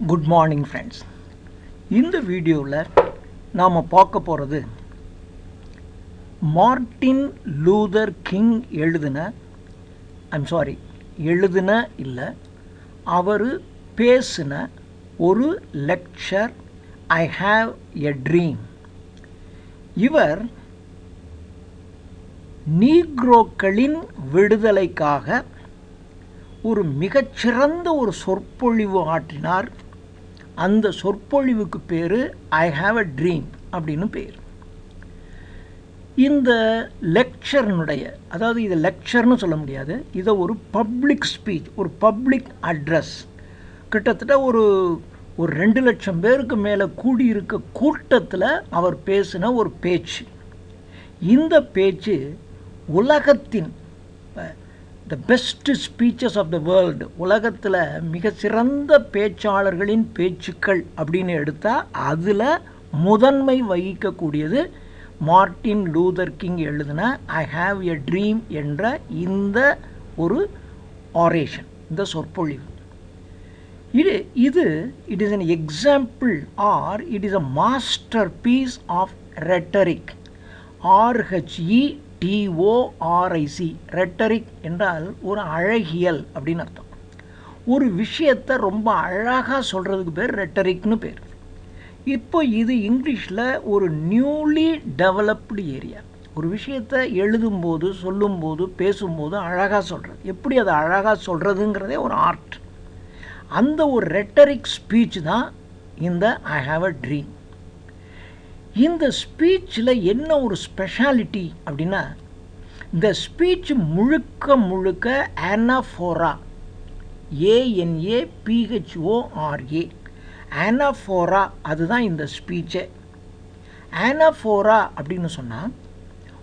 Good morning friends இந்த வீடியோவில் நாம் பார்க்க போகிறது மார்டின் லூதர் கிங் எழுதின ஐம் சாரி எழுதின இல்லை அவர் பேசின ஒரு lecture I have a dream இவர் நீக்ரோக்களின் விடுதலைக்காக ஒரு மிகச்சிறந்த ஒரு சொற்பொழிவு ஆற்றினார். அந்த சொற்பொழிவுக்கு பேர் ஐ ஹாவ் அ ட்ரீம் அப்படின்னு பேர். இந்த லெக்சர்னுடைய அதாவது இது லெக்சர்னு சொல்ல முடியாது இதை ஒரு பப்ளிக் ஸ்பீச் ஒரு பப்ளிக் அட்ரஸ் கிட்டத்தட்ட ஒரு ஒரு ரெண்டு லட்சம் பேருக்கு மேலே கூடியிருக்க கூட்டத்தில் அவர் பேசின ஒரு பேச்சு. இந்த பேச்சு உலகத்தின் the best speeches of the world உலகத்தில் மிக சிறந்த பேச்சாளர்களின் பேச்சுக்கள் அப்படின்னு எடுத்தால் அதில் முதன்மை வகிக்கக்கூடியது மார்ட்டின் லூதர் கிங் எழுதின ஐ ஹாவ் எ ட்ரீம் என்ற இந்த ஒரு ஆரேஷன் இந்த சொற்பொழிவு. இது இது it is an example or it is a masterpiece of rhetoric R H E T O R I C rhetoric என்றால் ஒரு அழகியல் அப்படின்னு அர்த்தம். ஒரு விஷயத்தை ரொம்ப அழகாக சொல்கிறதுக்கு பேர் ரெட்டரிக்னு பேர். இப்போ இது இங்கிலீஷில் ஒரு நியூலி டெவலப்டு ஏரியா ஒரு விஷயத்தை எழுதும்போது சொல்லும்போது பேசும்போது அழகாக சொல்கிறது எப்படி அதை அழகாக சொல்கிறதுங்கிறதே ஒரு ஆர்ட் அந்த ஒரு ரெட்டரிக் ஸ்பீச் தான் இந்த ஐ ஹாவ் அ ட்ரீம் இந்த ஸ்பீச்சில் என்ன ஒரு ஸ்பெஷாலிட்டி அப்படின்னா இந்த ஸ்பீச் முழுக்க முழுக்க ஆனாஃபோரா ஏஎன்ஏ பிஹெச்ஓஆர்ஏ ஆனாஃபோரா அதுதான் இந்த ஸ்பீச்சே ஆனாஃபோரா அப்படின்னு சொன்னால்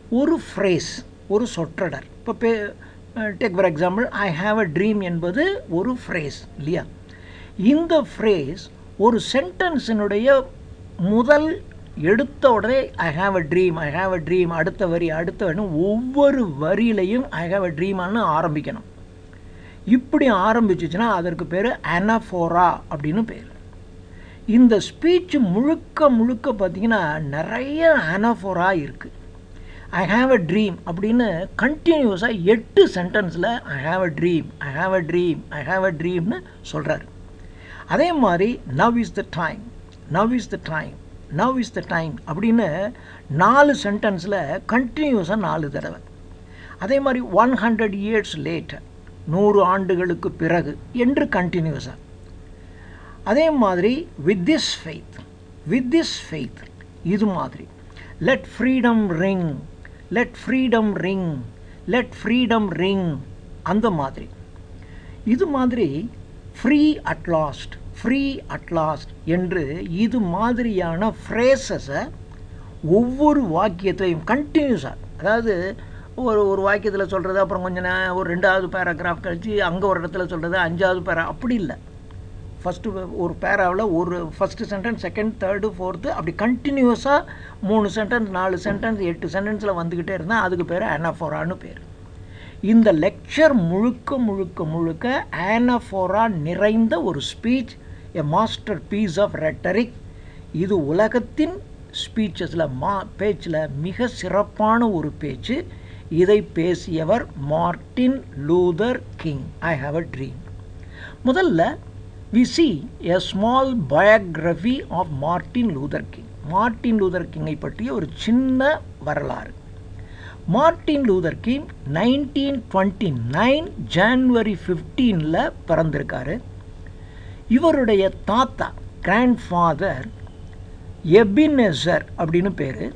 ஒரு ஃப்ரேஸ் ஒரு சொற்றொடர். இப்போ பே take for example I have a dream என்பது ஒரு ஃப்ரேஸ் இல்லையா? இந்த ஃப்ரேஸ் ஒரு சென்டென்ஸினுடைய முதல் எடுத்த உடனே I have a dream I have a dream அடுத்த வரி அடுத்த வரி ஒவ்வொரு வரியிலையும் ஐ ஹாவ் அ ட்ரீமான்னு ஆரம்பிக்கணும். இப்படி ஆரம்பிச்சிச்சுன்னா அதற்கு பேர் அனஃபோரா அப்படின்னு பேர். இந்த ஸ்பீச் முழுக்க முழுக்க பார்த்திங்கன்னா நிறைய அனஃபோரா இருக்குது ஐ ஹாவ் அ ட்ரீம் அப்படின்னு கண்டினியூஸாக எட்டு சென்டென்ஸில் I have a dream I have a dream I have a ட்ரீம்னு சொல்கிறார் அதே மாதிரி now is the time now is the time now is the time அப்படின்னு நாலு சென்டென்ஸில் கண்டினியூஸாக நாலு தடவை. அதே மாதிரி ஒன் ஹண்ட்ரட் இயர்ஸ் லேட்டர் நூறு ஆண்டுகளுக்கு பிறகு என்று கண்டினியூஸாக அதே மாதிரி with this faith with this faith இது மாதிரி. Let freedom ring let freedom ring let freedom ring அந்த மாதிரி. இது மாதிரி free at last free at last என்று இது மாதிரியான ஃப்ரேசஸை ஒவ்வொரு வாக்கியத்திலையும் கண்டினியூஸாக அதாவது ஒரு ஒரு வாக்கியத்தில் சொல்கிறது அப்புறம் கொஞ்சம் நேரம் ஒரு ரெண்டாவது பேராகிராஃப் கழித்து அங்கே ஒரு இடத்துல சொல்கிறது அஞ்சாவது பேரா அப்படி இல்லை. ஃபஸ்ட்டு ஒரு பேராவில் ஒரு first sentence second third fourth அப்படி கண்டினியூஸாக மூணு சென்டென்ஸ் நாலு சென்டென்ஸ் எட்டு சென்டென்ஸில் வந்துக்கிட்டே இருந்தால் அதுக்கு பேர் ஆனாஃபோரான்னு பேர். இந்த லெக்சர் முழுக்க முழுக்க முழுக்க ஆனாஃபோரா நிறைந்த ஒரு speech a masterpiece of rhetoric இது உலகத்தின் ஸ்பீச்சஸில் மா பேச்சில் மிக சிறப்பான ஒரு பேச்சு. இதை பேசியவர் Martin Luther King. I have a dream முதல்ல we see a small biography of Martin Luther King Martin Luther கிங்கை பற்றிய ஒரு சின்ன வரலாறு. Martin Luther King nineteen twenty nine January ஃபிஃப்டீனில் பிறந்திருக்காரு. இவருடைய தாத்தா கிராண்ட் ஃபாதர் எபினெசர் அப்படின்னு பேர்.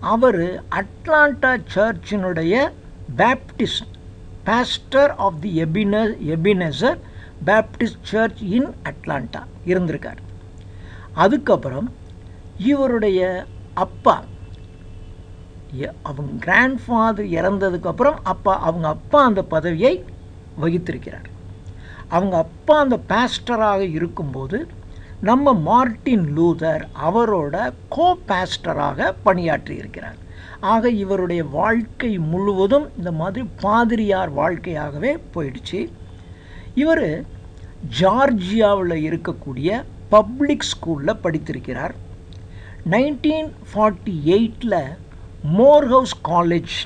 அவர் அட்லாண்டா சர்ச்சினுடைய Baptist pastor of the எபின Ebenezer Baptist church in Atlanta இருந்திருக்கார். அதுக்கப்புறம் இவருடைய அப்பா எ- அவங்க கிராண்ட் ஃபாதர் இறந்ததுக்கப்புறம் அப்பா அவங்க அப்பா அந்த பதவியை வகித்திருக்கிறார். அவங்க அப்பா அந்த பாஸ்டராக இருக்கும்போது நம்ம மார்ட்டின் லூதர் அவரோட கோ பேஸ்டராக பணியாற்றி இருக்கிறார். ஆக இவருடைய வாழ்க்கை முழுவதும் இந்த மாதிரி பாதிரியார் வாழ்க்கையாகவே போயிடுச்சு. இவர் ஜார்ஜியாவில் இருக்கக்கூடிய பப்ளிக் ஸ்கூலில் படித்திருக்கிறார். நைன்டீன் ஃபார்ட்டி எயிட்டில் மோர்ஹவுஸ் காலேஜ்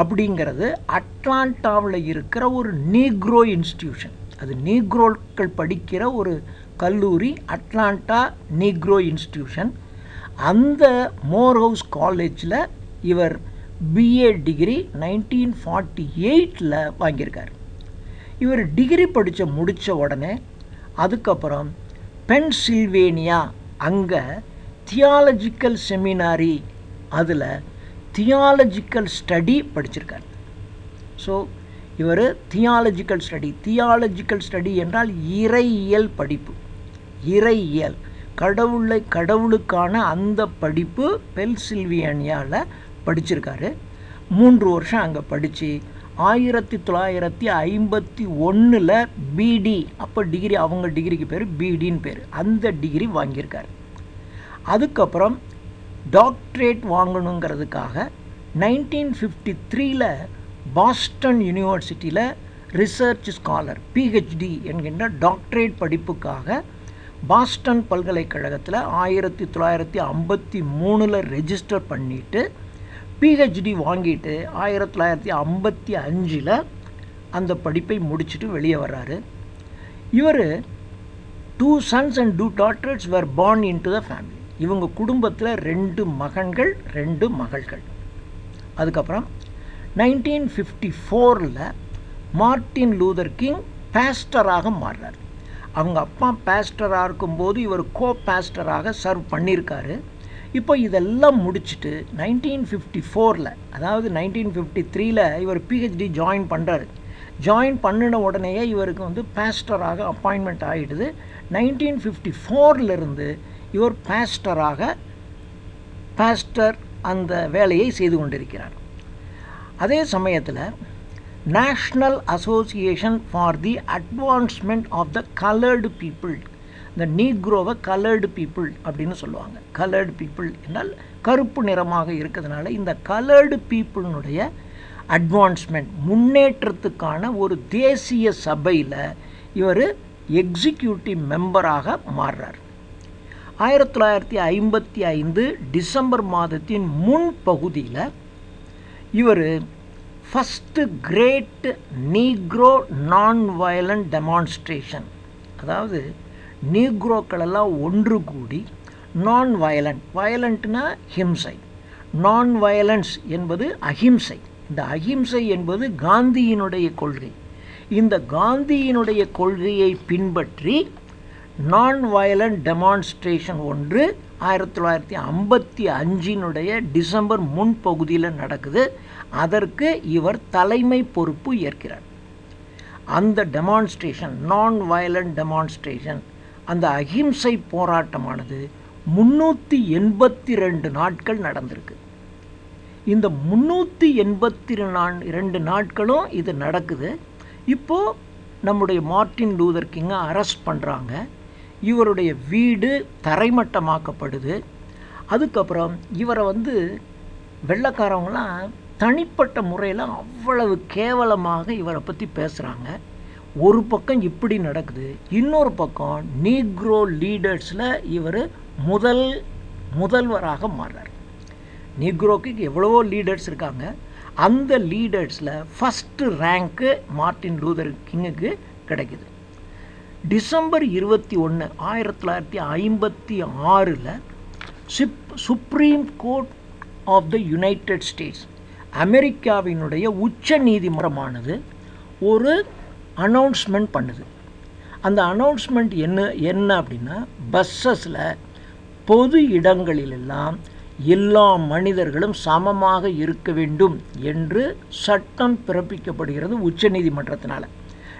அப்படிங்கிறது அட்லாண்டாவில் இருக்கிற ஒரு நீக்ரோ இன்ஸ்டியூஷன் அது நீக்ரோக்கள் படிக்கிற ஒரு கல்லூரி அட்லாண்டா நீக்ரோ இன்ஸ்டிடியூஷன். அந்த மோர்ஹவுஸ் காலேஜில் இவர் பிஏ டிகிரி நைன்டீன் ஃபார்ட்டி எயிட்டில் வாங்கியிருக்கார். இவர் டிகிரி படித்த முடித்த உடனே அதுக்கப்புறம் பென்சில்வேனியா அங்கே தியாலஜிக்கல் செமினாரி அதில் தியாலஜிக்கல் ஸ்டடி படிச்சிருக்கார். ஸோ இவர் தியாலஜிக்கல் ஸ்டடி தியாலஜிக்கல் ஸ்டடி என்றால் இறையியல் படிப்பு. இறையியல். கடவுளை கடவுளுக்கான அந்த படிப்பு பெல்சில்வியானியாவில் படிச்சிருக்காரு. மூன்று வருஷம் அங்கே படித்து ஆயிரத்தி தொள்ளாயிரத்தி ஐம்பத்தி ஒன்றில் பிடி அப்போ டிகிரி அவங்க டிகிரிக்கு பேர் பிடின்னு பேர். அந்த டிகிரி வாங்கியிருக்காரு. அதுக்கப்புறம் டாக்டரேட் வாங்கணுங்கிறதுக்காக நைன்டீன் ஃபிஃப்டி த்ரீல பாஸ்டன் யூனிவர்சிட்டியில் ரிசர்ச் ஸ்காலர் பிஹெச்டி என்கின்ற டாக்டரேட் படிப்புக்காக பாஸ்டன் பல்கலைக்கழகத்தில் ஆயிரத்தி தொள்ளாயிரத்தி ஐம்பத்தி மூணில் ரெஜிஸ்டர் பண்ணிவிட்டு பிஹெச்டி வாங்கிட்டு ஆயிரத்தி தொள்ளாயிரத்தி ஐம்பத்தி அஞ்சில் அந்த படிப்பை முடிச்சுட்டு வெளியே வர்றாரு. இவர் two sons and two daughters were born in to the family இவங்க குடும்பத்தில் ரெண்டு மகன்கள் ரெண்டு மகள்கள். அதுக்கப்புறம் நைன்டீன் ஃபிஃப்டி ஃபோரில் மார்ட்டின் லூதர் கிங் பேஸ்டராக மாறுறார் அவங்க அப்பா பேஸ்டராக இருக்கும்போது இவர் கோ பேஸ்டராக சர்வ் பண்ணியிருக்காரு. இப்போ இதெல்லாம் முடிச்சுட்டு நைன்டீன் ஃபிஃப்டி ஃபோரில் அதாவது நைன்டீன் ஃபிஃப்டி த்ரீல இவர் பிஹெச்டி ஜாயின் பண்ணுறாரு ஜாயின் பண்ணின உடனேயே இவருக்கு வந்து பேஸ்டராக அப்பாயின்மெண்ட் ஆகிடுது நைன்டீன் ஃபிஃப்டி ஃபோர்லேருந்து இவர் பேஸ்டராக பேஸ்டர் அந்த வேலையை செய்து கொண்டிருக்கிறார். அதே சமயத்தில் National Association for the Advancement of the Coloured People இந்த நீக்ரோவை கலர்டு பீப்புள் அப்படின்னு சொல்லுவாங்க. கலர்டு பீப்புள் என்றால் கருப்பு நிறமாக இருக்கிறதுனால இந்த கலர்டு பீப்புளினுடைய அட்வான்ஸ்மெண்ட் முன்னேற்றத்துக்கான ஒரு தேசிய சபையில் இவர் எக்ஸிக்யூட்டிவ் மெம்பராக மாறுறார். ஆயிரத்தி தொள்ளாயிரத்தி ஐம்பத்தி ஐந்து டிசம்பர் மாதத்தின் முன் பகுதியில் இவர் first great negro non violent demonstration அதாவது நீக்ரோக்களெல்லாம் ஒன்று கூடி நான் வயலண்ட் வயலண்ட்னா ஹிம்சை. நான் வயலன்ஸ் என்பது அஹிம்சை. இந்த அஹிம்சை என்பது காந்தியினுடைய கொள்கை. இந்த காந்தியினுடைய கொள்கையை பின்பற்றி நான் வயலண்ட் டெமான்ஸ்ட்ரேஷன் ஒன்று ஆயிரத்தி தொள்ளாயிரத்தி ஐம்பத்தி அஞ்சினுடைய டிசம்பர் முன்பகுதியில் நடக்குது. அதற்கு இவர் தலைமை பொறுப்பு ஏற்கிறார். அந்த டெமான்ஸ்ட்ரேஷன் நான் வயலண்ட் டெமான்ஸ்ட்ரேஷன் அந்த அஹிம்சை போராட்டமானது முந்நூற்றி எண்பத்தி ரெண்டு நாட்கள் நடந்திருக்கு. இந்த முந்நூற்றி எண்பத்தி ரெண்டு நாட்களும் இது நடக்குது. இப்போது நம்முடைய மார்ட்டின் லூதர் கிங்கை அரெஸ்ட் பண்ணுறாங்க இவருடைய வீடு தரைமட்டமாக்கப்படுது. அதுக்கப்புறம் இவரை வந்து வெள்ளக்காரவங்களாம் தனிப்பட்ட முறையில் அவ்வளவு கேவலமாக இவரை பற்றி பேசுகிறாங்க ஒரு பக்கம் இப்படி நடக்குது இன்னொரு பக்கம் நீக்ரோ லீடர்ஸில் இவர் முதல் முதல்வராக மாறுறார். நீக்ரோக்கு எவ்வளவோ லீடர்ஸ் இருக்காங்க. அந்த லீடர்ஸில் ஃபஸ்ட்டு ரேங்க்கு மார்ட்டின் லூதர் கிங்குக்கு கிடைக்குது. டிசம்பர் இருபத்தி ஒன்று ஆயிரத்தி தொள்ளாயிரத்தி ஐம்பத்தி ஆறில் chip Supreme Court of the United States அமெரிக்காவினுடைய உச்ச நீதிமன்றமானது ஒரு அனௌன்ஸ்மெண்ட் பண்ணுது. அந்த அனௌன்ஸ்மெண்ட் என்ன என்ன அப்படின்னா பஸ்ஸஸில் பொது இடங்களிலெல்லாம் எல்லா மனிதர்களும் சமமாக இருக்க வேண்டும் என்று சட்டம் பிறப்பிக்கப்படுகிறது உச்சநீதிமன்றத்தினால்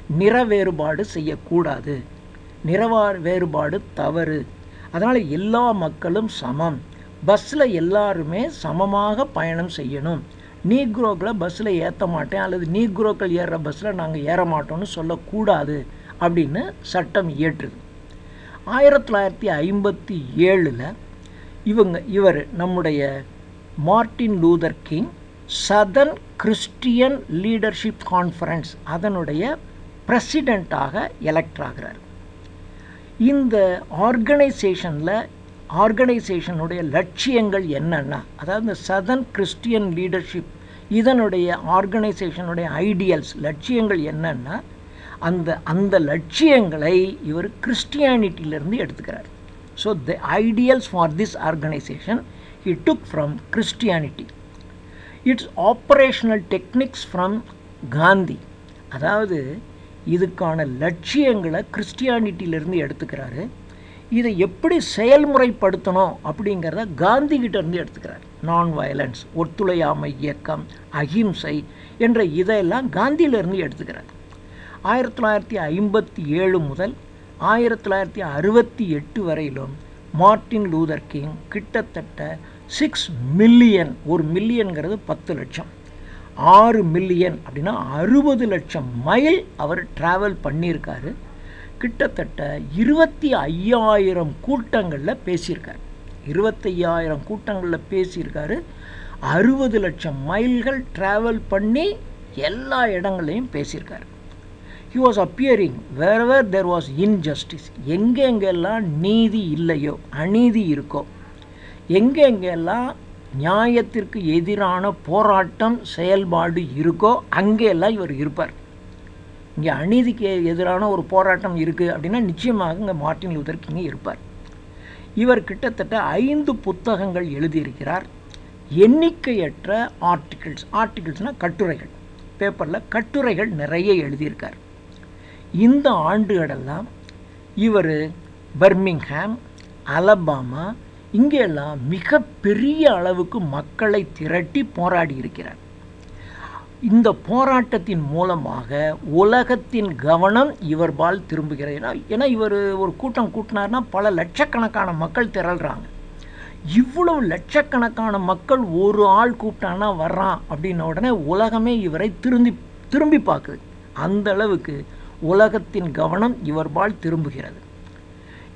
நிற வேறுபாடு செய்யக்கூடாது. நிறவா வேறுபாடு தவறு. அதனால் எல்லா மக்களும் சமம். பஸ்ஸில் எல்லாருமே சமமாக பயணம் செய்யணும். நீக்ரோக்களை பஸ்ஸில் ஏற்ற மாட்டேன் அல்லது நீக்ரோக்கள் ஏறுற பஸ்ஸில் நாங்கள் ஏற மாட்டோம்னு சொல்லக்கூடாது அப்படின்னு சட்டம் இயற்றுது. ஆயிரத்தி தொள்ளாயிரத்தி ஐம்பத்தி ஏழில் இவங்க இவர் நம்முடைய Martin Luther King Southern Christian Leadership Conference அதனுடைய பிரசிடெண்ட்டாக எலெக்ட் ஆகிறார். இந்த ஆர்கனைசேஷனில் ஆர்கனைசேஷனுடைய லட்சியங்கள் என்னென்னா அதாவது இந்த சதன் கிறிஸ்டியன் லீடர்ஷிப் இதனுடைய ஆர்கனைசேஷனுடைய ஐடியல்ஸ் லட்சியங்கள் என்னென்னா அந்த அந்த லட்சியங்களை இவர் கிறிஸ்டியானிட்டியிலிருந்து எடுத்துக்கிறார். So the ideals for this organisation he took from Christianity its operational techniques from Gandhi அதாவது இதுக்கான லட்சியங்களை கிறிஸ்டியானிட்டியிலிருந்து எடுத்துக்கிறாரு. இதை எப்படி செயல்முறைப்படுத்தணும் அப்படிங்கிறத காந்திகிட்ட இருந்து எடுத்துக்கிறார். நான் வயலன்ஸ் ஒத்துழையாமை இயக்கம் அஹிம்சை என்ற இதையெல்லாம் காந்தியிலிருந்து எடுத்துக்கிறார். ஆயிரத்தி தொள்ளாயிரத்தி ஐம்பத்தி ஏழு முதல் ஆயிரத்தி தொள்ளாயிரத்தி அறுபத்தி எட்டு வரையிலும் மார்ட்டின் லூதர் கிங் கிட்டத்தட்ட சிக்ஸ் மில்லியன் ஒரு மில்லியன்கிறது பத்து லட்சம். ஆறு மில்லியன் அப்படின்னா அறுபது லட்சம் மைல் அவர் ட்ராவல் பண்ணியிருக்காரு. கிட்டத்தட்ட இருபத்தி ஐயாயிரம் கூட்டங்களில் பேசியிருக்காரு. இருபத்தையாயிரம் கூட்டங்களில் பேசியிருக்காரு. அறுபது லட்சம் மைல்கள் ட்ராவல் பண்ணி எல்லா இடங்களையும் பேசியிருக்காரு. He was appearing wherever there was injustice எங்கெங்கெல்லாம் நீதி இல்லையோ அநீதி இருக்கோ எங்கெங்கெல்லாம் நியாயத்திற்கு எதிரான போராட்டம் செயல்பாடு இருக்கோ அங்கெல்லாம் இவர் இருப்பார். இங்கே அநீதிக்கு எதிரான ஒரு போராட்டம் இருக்குது அப்படின்னா நிச்சயமாக இங்கே மார்ட்டின் லூதர் கிங்கே இருப்பார். இவர் கிட்டத்தட்ட ஐந்து புத்தகங்கள் எழுதியிருக்கிறார். எண்ணிக்கையற்ற ஆர்டிகிள்ஸ் ஆர்டிகிள்ஸ்னால் கட்டுரைகள். பேப்பரில் கட்டுரைகள் நிறைய எழுதியிருக்கார். இந்த ஆண்டுகளெல்லாம் இவர் பர்மிங்ஹாம் அலபாமா இங்கெல்லாம் மிக பெரிய அளவுக்கு மக்களை திரட்டி போராடி இருக்கிறார். இந்த போராட்டத்தின் மூலமாக உலகத்தின் கவனம் இவர்பால் திரும்புகிறது. ஏன்னா ஏன்னா இவர் ஒரு கூட்டம் கூட்டினார்னா பல லட்சக்கணக்கான மக்கள் திரள்றாங்க. இவ்வளவு லட்சக்கணக்கான மக்கள் ஒரு ஆள் கூப்பிட்டானா வர்றான் அப்படின்ன உடனே உலகமே இவரை திரும்பி திரும்பி பார்க்குது. அந்த அளவுக்கு உலகத்தின் கவனம் இவர்பால் திரும்புகிறது.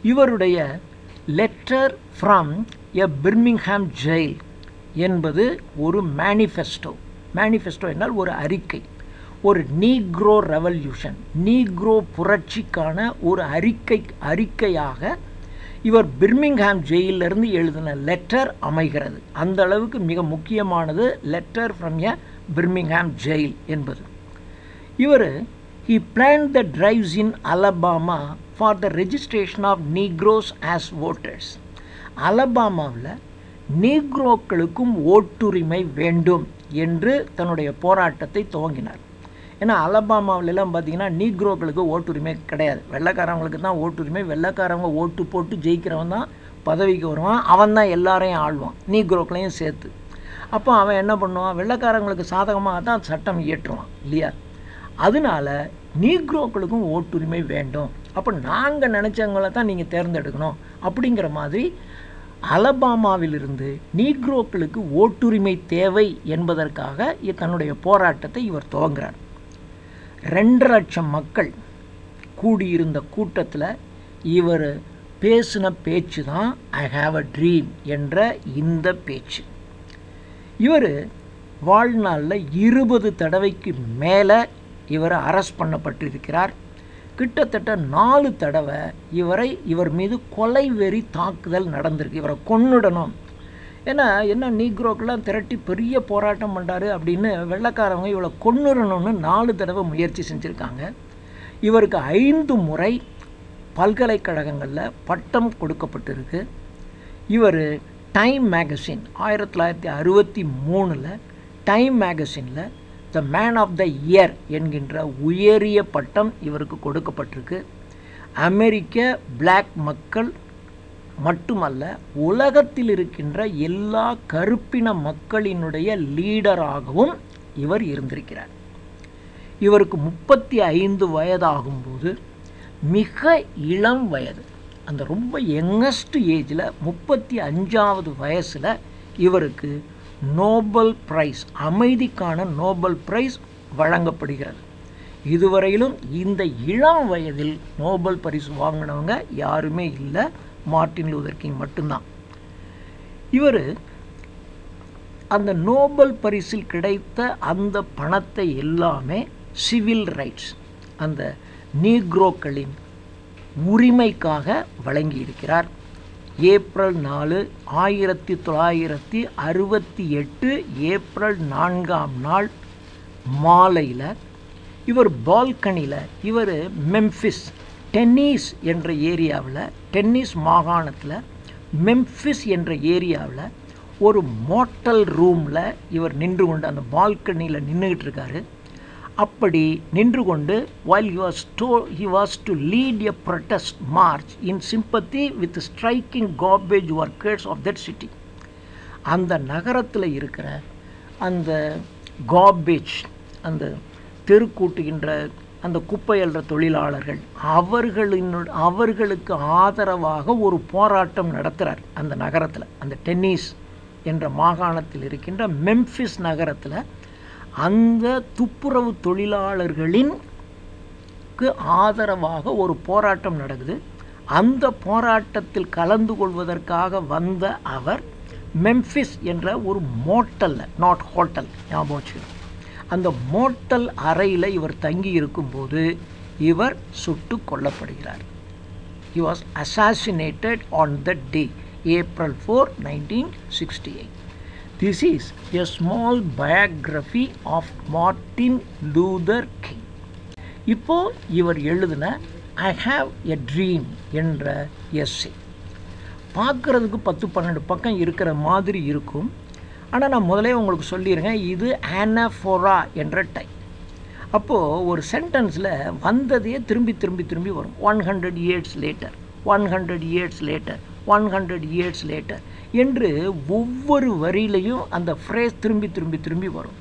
இவருடைய letter from a Birmingham jail என்பது ஒரு மேனிஃபெஸ்டோ மேனிஃபெஸ்டோ என்றால் ஒரு அறிக்கை ஒரு நீக்ரோ ரெவல்யூஷன் நீக்ரோ புரட்சிக்கான ஒரு அறிக்கை அறிக்கையாக இவர் பிர்மிங்ஹாம் ஜெயிலிருந்து எழுதின லெட்டர் அமைகிறது. அந்த அளவுக்கு மிக முக்கியமானது letter from a Birmingham jail என்பது. இவர் he plan the drives in Alabama for the registration of negroes as voters அலபாமாவில் நீக்ரோக்களுக்கும் ஓட்டுரிமை வேண்டும். என்று தன்னுடைய போராட்டத்தை துவங்கினார். ஏன்னா அலபாமாவிலலாம் பார்த்தீங்கன்னா நீக்ரோக்களுக்கு ஓட்டுரிமை கிடையாது. வெள்ளைக்காரவங்களுக்கு தான் ஓட்டுரிமை. வெள்ளைக்காரவங்க ஓட்டு போட்டு ஜெயிக்கிறவன் தான் பதவிக்கு வருவான். அவன் தான் எல்லாரையும் ஆள்வான். நீக்ரோக்களையும் சேர்த்து. அப்போ அவன் என்ன பண்ணுவான்? வெள்ளைக்காரங்களுக்கு சாதகமாக தான் சட்டம் இயற்றுவான். இல்லையா? அதனால நீக்ரோக்களுக்கும் ஓட்டுரிமை வேண்டும். அப்போ நாங்கள் நினச்சவங்கள தான் நீங்கள் தேர்ந்தெடுக்கணும். அப்படிங்கிற மாதிரி அலபாமாவிலிருந்து நீக்ரோக்களுக்கு ஓட்டுரிமை தேவை என்பதற்காக தன்னுடைய போராட்டத்தை இவர் துவங்குறார். ரெண்டு லட்சம் மக்கள் கூடியிருந்த கூட்டத்தில் இவர் பேசின பேச்சு தான் ஐ ஹாவ் அ ட்ரீம் என்ற இந்த பேச்சு. இவர் வாழ்நாளில் இருபது தடவைக்கு மேலே இவர் அரெஸ்ட் பண்ணப்பட்டிருக்கிறார். கிட்டத்தட்ட நாலு தடவை இவரை இவர் மீது கொலை வெறி தாக்குதல் நடந்திருக்கு. இவரை கொன்னுடணும். ஏன்னா என்ன நீக்ரோக்கெல்லாம் திரட்டி பெரிய போராட்டம் பண்ணுறாரு அப்படின்னு வெள்ளைக்காரவங்க இவளை கொன்னுடணும்னு நாலு தடவை முயற்சி செஞ்சுருக்காங்க. இவருக்கு ஐந்து முறை பல்கலைக்கழகங்களில் பட்டம் கொடுக்கப்பட்டிருக்கு. இவர் டைம் மேகசின் ஆயிரத்தி தொள்ளாயிரத்தி அறுபத்தி மூணில் Time மேகசினில் the man of the year என்கின்ற உயரிய பட்டம் இவருக்கு கொடுக்கப்பட்டிருக்கு. அமெரிக்க பிளாக் மக்கள் மட்டுமல்ல உலகத்தில் இருக்கின்ற எல்லா கருப்பின மக்களினுடைய லீடராகவும் இவர் இருந்திருக்கிறார். இவருக்கு முப்பத்தி ஐந்து வயதாகும்போது மிக இளம் வயது. அந்த ரொம்ப யங்கஸ்ட் ஏஜில் முப்பத்தி அஞ்சாவது வயசில் இவருக்கு நோபல் பிரைஸ் அமைதிக்கான நோபல் பிரைஸ் வழங்கப்படுகிறது. இதுவரையிலும் இந்த இளம் வயதில் நோபல் பரிசு வாங்கினவங்க யாருமே இல்லை. மார்ட்டின் லூதர் கிங் மட்டும்தான். இவர் அந்த நோபல் பரிசில் கிடைத்த அந்த பணத்தை எல்லாமே சிவில் ரைட்ஸ் அந்த நீக்ரோக்களின் உரிமைக்காக வழங்கியிருக்கிறார். ஏப்ரல் நாலு ஆயிரத்தி தொள்ளாயிரத்தி அறுபத்தி எட்டு ஏப்ரல் நான்காம் நாள் மாலையில் இவர் பால்கனியில் இவர் மெம்ஃபிஸ் டென்னிஸ் என்ற ஏரியாவில் டென்னிஸ் மாகாணத்தில் மெம்ஃபிஸ் என்ற ஏரியாவில் ஒரு மோட்டல் ரூமில் இவர் நின்று கொண்டு அந்த பால்கனியில் நின்றுக்கிட்டு இருக்காரு. அப்படி நின்று கொண்டு while he was to he was to lead a protest march in sympathy with striking garbage workers of that city அந்த நகரத்தில் இருக்கிற அந்த கார்பேஜ் அந்த தெருக்கூட்டுகின்ற அந்த குப்பை அல்ற தொழிலாளர்கள் அவர்களின் அவர்களுக்கு ஆதரவாக ஒரு போராட்டம் நடத்துகிறார் அந்த நகரத்தில் அந்த டென்னிஸ் என்ற மாகாணத்தில் இருக்கின்ற மெம்ஃபிஸ் நகரத்தில் அந்த துப்புரவு தொழிலாளர்களின் க்கு ஆதரவாக ஒரு போராட்டம் நடக்குது. அந்த போராட்டத்தில் கலந்து கொள்வதற்காக வந்த அவர் மெம்ஃபிஸ் என்ற ஒரு மோட்டலில் நாட் ஹோட்டல் ஞாபகம் வச்சுக்கணும். அந்த மோட்டல் அறையில் இவர் தங்கி இருக்கும்போது இவர் சுட்டு கொல்லப்படுகிறார். You was assassinated on the day April four nineteen sixty eight this is a small biography of martin luther king. இப்போ இவர் எழுதின ஐ ஹாவ் எ ட்ரீம் என்ற எஸ்ஸே பார்க்குறதுக்கு பத்து பன்னெண்டு பக்கம் இருக்கிற மாதிரி இருக்கும். ஆனால் நான் முதலே உங்களுக்கு சொல்லியிருக்கேன் இது ஆனஃபோரா என்ற டைப் அப்போது ஒரு சென்டென்ஸில் வந்ததையே திரும்பி திரும்பி திரும்பி வரும். One hundred years later one hundred years later one hundred years later என்று ஒவ்வொரு வரியிலையும் அந்த ஃப்ரேஸ் திரும்பி திரும்பி திரும்பி வரும்.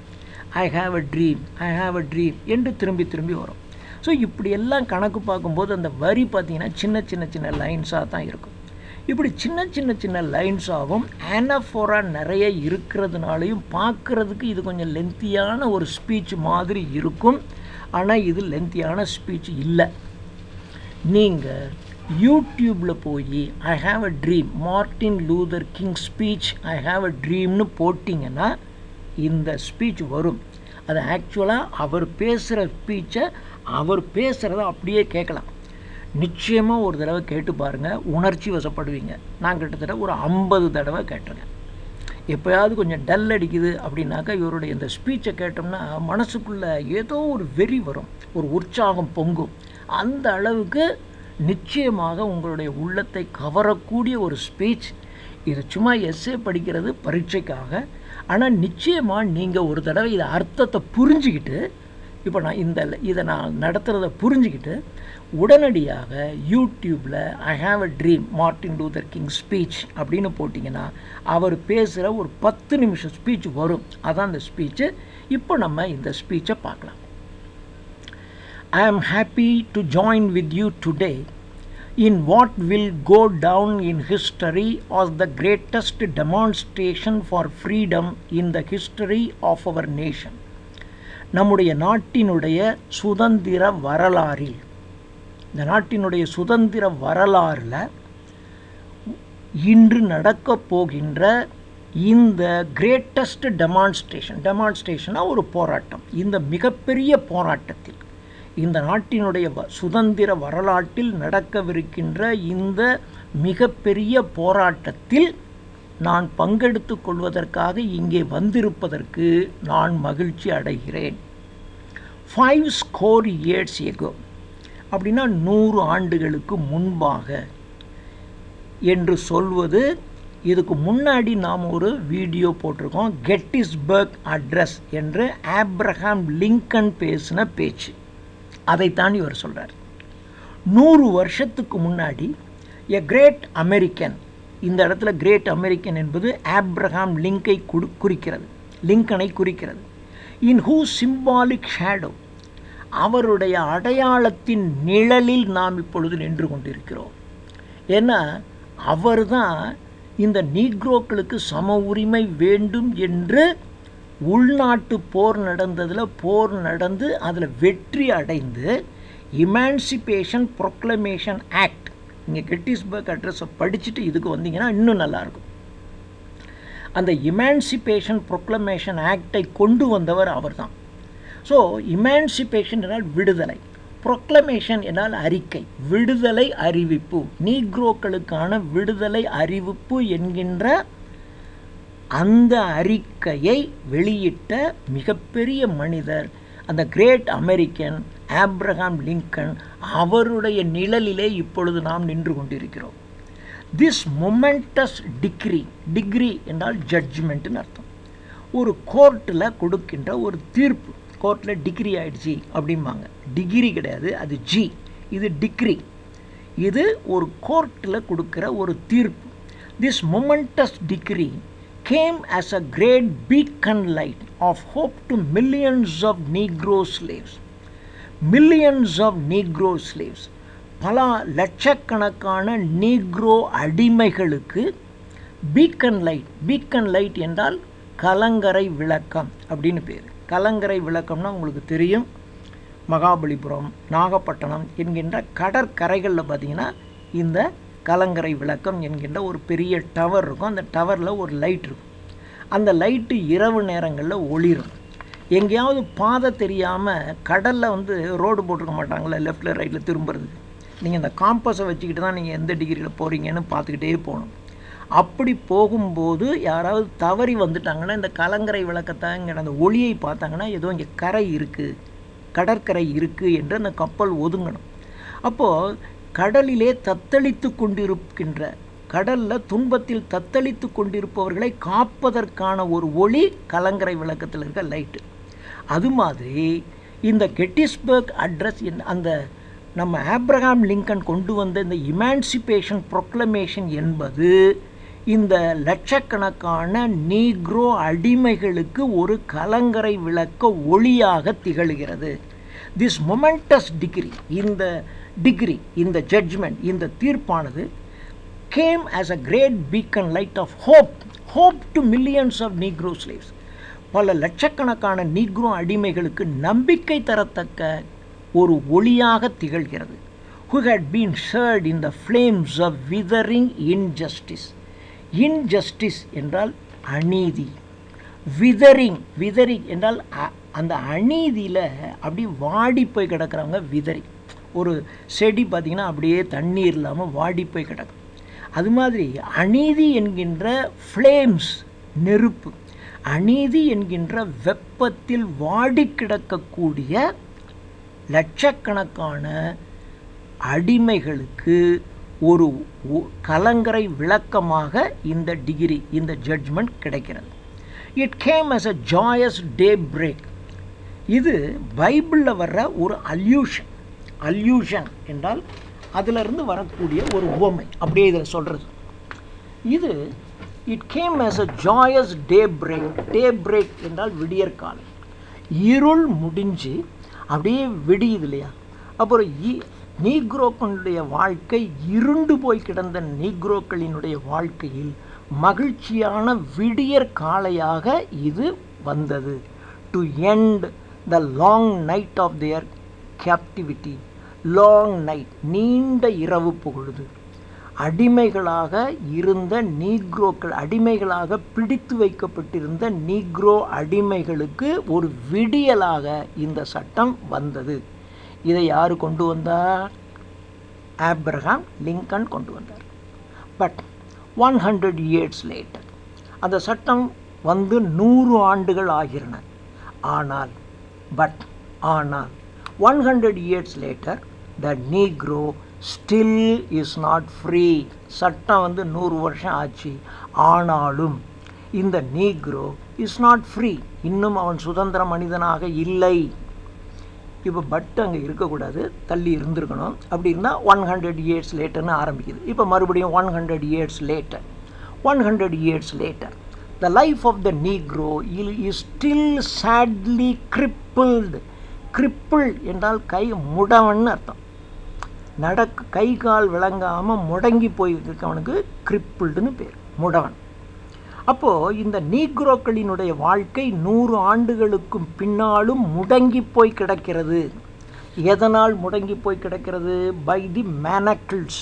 I have a dream I have a dream என்று திரும்பி திரும்பி வரும். ஸோ இப்படியெல்லாம் கணக்கு பார்க்கும்போது அந்த வரி பார்த்திங்கன்னா சின்ன சின்ன சின்ன லைன்ஸாக தான் இருக்கும். இப்படி சின்ன சின்ன சின்ன லைன்ஸாகவும் ஆனஃபோரா நிறைய இருக்கிறதுனாலையும் பார்க்குறதுக்கு இது கொஞ்சம் லென்த்தியான ஒரு ஸ்பீச் மாதிரி இருக்கும். ஆனால் இது லென்த்தியான ஸ்பீச் இல்லை. நீங்கள் யூடியூப்பில் போய் I have a dream Martin Luther King speech I have a ட்ரீம்னு போட்டிங்கன்னா இந்த ஸ்பீச் வரும். அது ஆக்சுவலாக அவர் பேசுகிற ஸ்பீச்சை அவர் பேசுகிறத அப்படியே கேட்கலாம். நிச்சயமாக ஒரு தடவை கேட்டு பாருங்கள் உணர்ச்சி வசப்படுவீங்க. நான் கிட்டத்தட்ட ஒரு ஐம்பது தடவை கேட்டிருக்கேன். எப்போயாவது கொஞ்சம் டல் அடிக்குது அப்படின்னாக்கா இவருடைய இந்த ஸ்பீச்சை கேட்டோம்னா மனசுக்குள்ளே ஏதோ ஒரு வெறி வரும். ஒரு உற்சாகம் பொங்கும். அந்த அளவுக்கு நிச்சயமாக உங்களுடைய உள்ளத்தை கவரக்கூடிய ஒரு ஸ்பீச் இது சும்மா எஸ்ஸே படிக்கிறது பரீட்சைக்காக. ஆனால் நிச்சயமாக நீங்கள் ஒரு தடவை இதை அர்த்தத்தை புரிஞ்சுக்கிட்டு இப்போ நான் இந்த இதை நான் நடத்துகிறத புரிஞ்சுக்கிட்டு உடனடியாக யூடியூப்பில் I have a dream Martin Luther King speech அப்படின்னு போட்டிங்கன்னா அவர் பேசுகிற ஒரு பத்து நிமிஷம் ஸ்பீச் வரும். அதான் அந்த ஸ்பீச்சு இப்போ நம்ம இந்த ஸ்பீச்சை பார்க்கலாம். I am happy to join with you today in what will go down in history as the greatest demonstration for freedom in the history of our nation. நம்முடைய நாட்டினுடைய சுதந்திர வரலாறில் இந்த நாட்டினுடைய சுதந்திர வரலாறில் இன்று நடக்கப் போகின்ற இந்த கிரேட்டஸ்ட் டெமான்ஸ்ட்ரேஷன் டெமான்ஸ்ட்ரேஷனாக ஒரு போராட்டம் இந்த மிகப்பெரிய போராட்டத்தில் இந்த நாட்டினுடைய வ- சுதந்திர வரலாற்றில் நடக்கவிருக்கின்ற இந்த மிகப்பெரிய போராட்டத்தில் நான் பங்கெடுத்து கொள்வதற்காக இங்கே வந்திருப்பதற்கு நான் மகிழ்ச்சி அடைகிறேன். ஃபைவ் ஸ்கோர் இயர்ஸ் எகோ அப்படின்னா நூறு ஆண்டுகளுக்கு முன்பாக என்று சொல்வது இதுக்கு முன்னாடி நாம் ஒரு வீடியோ போட்டிருக்கோம் கெட்டிஸ்பர்க் அட்ரஸ் என்று ஆப்ரஹாம் லிங்கன் பேசின பேச்சு. அதைத்தான் இவர் சொல்கிறார் நூறு வருஷத்துக்கு முன்னாடி எ கிரேட் அமெரிக்கன் இந்த இடத்துல கிரேட் அமெரிக்கன் என்பது ஆப்ரஹாம் லிங்கை குடு குறிக்கிறது. லிங்கனை குறிக்கிறது. இன் ஹூ சிம்பாலிக் ஷேடோ அவருடைய அடையாளத்தின் நிழலில் நாம் இப்பொழுது நின்று கொண்டிருக்கிறோம். ஏன்னா அவர்தான் இந்த நீக்ரோக்களுக்கு சம உரிமை வேண்டும் என்று உள்நாட்டு போர் நடந்ததில் போர் நடந்து அதில் வெற்றி அடைந்து இமான்சிபேஷன் ப்ரொக்ளமேஷன் ஆக்ட் நீங்கள் கெட்டிஸ்பர்க் அட்ரஸை படிச்சுட்டு இதுக்கு வந்தீங்கன்னா இன்னும் நல்லாயிருக்கும். அந்த இமான்சிபேஷன் ப்ரொக்ளமேஷன் ஆக்டை கொண்டு வந்தவர் அவர்தான். ஸோ இமான்சிபேஷன் என்றால் விடுதலை. ப்ரொக்ளமேஷன் என்றால் அறிக்கை. விடுதலை அறிவிப்பு. நீக்ரோக்களுக்கான விடுதலை அறிவிப்பு என்கின்ற அந்த அறிக்கையை வெளியிட்ட மிகப்பெரிய மனிதர் அந்த கிரேட் அமெரிக்கன் ஆப்ரஹாம் லிங்கன் அவருடைய நிழலிலே இப்பொழுது நாம் நின்று கொண்டிருக்கிறோம். திஸ் மொமெண்டஸ் டிகிரி டிகிரி என்றால் ஜட்ஜ்மெண்ட்டுன்னு அர்த்தம். ஒரு கோர்ட்டில் கொடுக்கின்ற ஒரு தீர்ப்பு கோர்ட்டில் டிகிரி ஆயிடுச்சு அப்படிம்பாங்க. டிகிரி கிடையாது அது ஜி இது டிகிரி இது ஒரு கோர்ட்டில் கொடுக்குற ஒரு தீர்ப்பு. This momentous degree came as a great beacon light of hope to millions of Negro slaves. Millions of Negro slaves. பல லட்சக்கணக்கான நீக்ரோ அடிமைகளுக்கு பீக்கன் லைட் பீக்கன் லைட் என்றால் கலங்கரை விளக்கம் அப்படின்னு பேர் கலங்கரை விளக்கம்னா உங்களுக்கு தெரியும் மகாபலிபுரம் நாகப்பட்டினம் என்கின்ற கடற்கரைகளில் பார்த்திங்கன்னா இந்த கலங்கரை விளக்கம் என்கின்ற ஒரு பெரிய டவர் இருக்கும். அந்த டவரில் ஒரு லைட் இருக்கும். அந்த லைட்டு இரவு நேரங்களில் ஒளிரும். எங்கேயாவது பாதை தெரியாமல் கடலில் வந்து ரோடு போட்டிருக்க மாட்டாங்களே லெஃப்டில் ரைட்டில் திரும்புறதுக்கு. நீங்கள் இந்த காம்பஸை வச்சுக்கிட்டு தான் நீங்கள் எந்த டிகிரியில் போகிறீங்கன்னு பார்த்துக்கிட்டே போகணும். அப்படி போகும்போது யாராவது தவறி வந்துட்டாங்கன்னா இந்த கலங்கரை விளக்கத்தாங்கிற அந்த ஒளியை பார்த்தாங்கன்னா ஏதோ இங்கே கரை இருக்குது கடற்கரை இருக்குது என்று அந்த கப்பல் ஒதுங்கணும். அப்போது கடலிலே தத்தளித்து கொண்டிருக்கின்ற கடலில் துன்பத்தில் தத்தளித்து கொண்டிருப்பவர்களை காப்பதற்கான ஒரு ஒளி கலங்கரை விளக்கத்தில் இருக்க லைட்டு அது மாதிரி இந்த கெட்டிஸ்பர்க் அட்ரஸ் அந்த நம்ம ஆப்ரஹாம் லிங்கன் கொண்டு வந்த இந்த இமான்சிபேஷன் ப்ரொக்ளமேஷன் என்பது இந்த லட்சக்கணக்கான நீக்ரோ அடிமைகளுக்கு ஒரு கலங்கரை விளக்க ஒளியாக திகழ்கிறது. திஸ் மொமெண்டஸ் டிகிரி இந்த டிகிரி இந்த ஜட்ஜ்மெண்ட் இந்த தீர்ப்பானது came as a great beacon light of hope hope to millions of negro slaves பல லட்சக்கணக்கான நீக்ரோ அடிமைகளுக்கு நம்பிக்கை தரத்தக்க ஒரு ஒளியாக திகழ்கிறது who had been seared in the flames of withering injustice injustice என்றால் அநீதி. விதரிங் விதரிங் என்றால் அந்த அநீதியில் அப்படி வாடி போய் கிடக்கிறவங்க விதரிங் ஒரு செடி பார்த்திங்கன்னா அப்படியே தண்ணீர் இல்லாமல் வாடி போய் கிடக்கும். அது மாதிரி அநீதி என்கின்ற ஃப்ளேம்ஸ் நெருப்பு. அநீதி என்கின்ற வெப்பத்தில் வாடி கிடக்கக்கூடிய லட்சக்கணக்கான அடிமைகளுக்கு ஒரு கலங்கரை விளக்கமாக இந்த டிகிரி இந்த ஜட்ஜ்மெண்ட் கிடைக்கிறது. It came as a joyous daybreak இது பைபிளில் வர்ற ஒரு அல்யூஷன் அல்யூஷன் என்றால் அதிலிருந்து வரக்கூடிய ஒரு உவமை அப்படியே இதில் சொல்கிறது இது it came as a joyous daybreak daybreak என்றால் விடியற்காலம் இருள் முடிஞ்சு அப்படியே விடியுது இல்லையா? அப்புறம் நீக்ரோக்களுடைய வாழ்க்கை இருண்டு போய் கிடந்த நீக்ரோக்களினுடைய வாழ்க்கையில் மகிழ்ச்சியான விடியற் காலையாக இது வந்தது. To end the long night of their captivity long night நீண்ட இரவு பொழுது. அடிமைகளாக இருந்த நீக்ரோக்கள் அடிமைகளாக பிடித்து வைக்கப்பட்டிருந்த நீக்ரோ அடிமைகளுக்கு ஒரு விடியலாக இந்த சட்டம் வந்தது. இதை யார் கொண்டு வந்தார்? ஆப்ரஹாம் லிங்கன் கொண்டு வந்தார். But one hundred years later அந்த சட்டம் வந்து நூறு ஆண்டுகள் ஆகின்றன ஆனால் பட் ஆனால் one hundred years later the negro still is not free சட்டம் வந்து நூறு வருஷம் ஆச்சு. ஆனாலும் இந்த நீக்ரோ இஸ் நாட் ஃப்ரீ இன்னும் அவன் சுதந்திர மனிதனாக இல்லை. இப்போ பட் அங்கே இருக்கக்கூடாது. தள்ளி இருந்திருக்கணும். அப்படி இருந்தால் ஒன் ஹண்ட்ரட் இயர்ஸ் லேட்டர்னு ஆரம்பிக்குது. இப்போ மறுபடியும் one hundred years later one hundred years later the life of the negro will is still sadly crippled cripple என்றால் கை முடவன் அர்த்தம். நடக்க கை கால் விளங்காமல் முடங்கி போயிருக்கவனுக்கு கிரிப்பிள்டுன்னு பேர் முடவன். அப்போது இந்த நீக்ரோக்களினுடைய வாழ்க்கை நூறு ஆண்டுகளுக்கும் பின்னாலும் முடங்கி போய் கிடக்கிறது. எதனால் முடங்கி போய் கிடக்கிறது? பை தி மேனக்கிள்ஸ்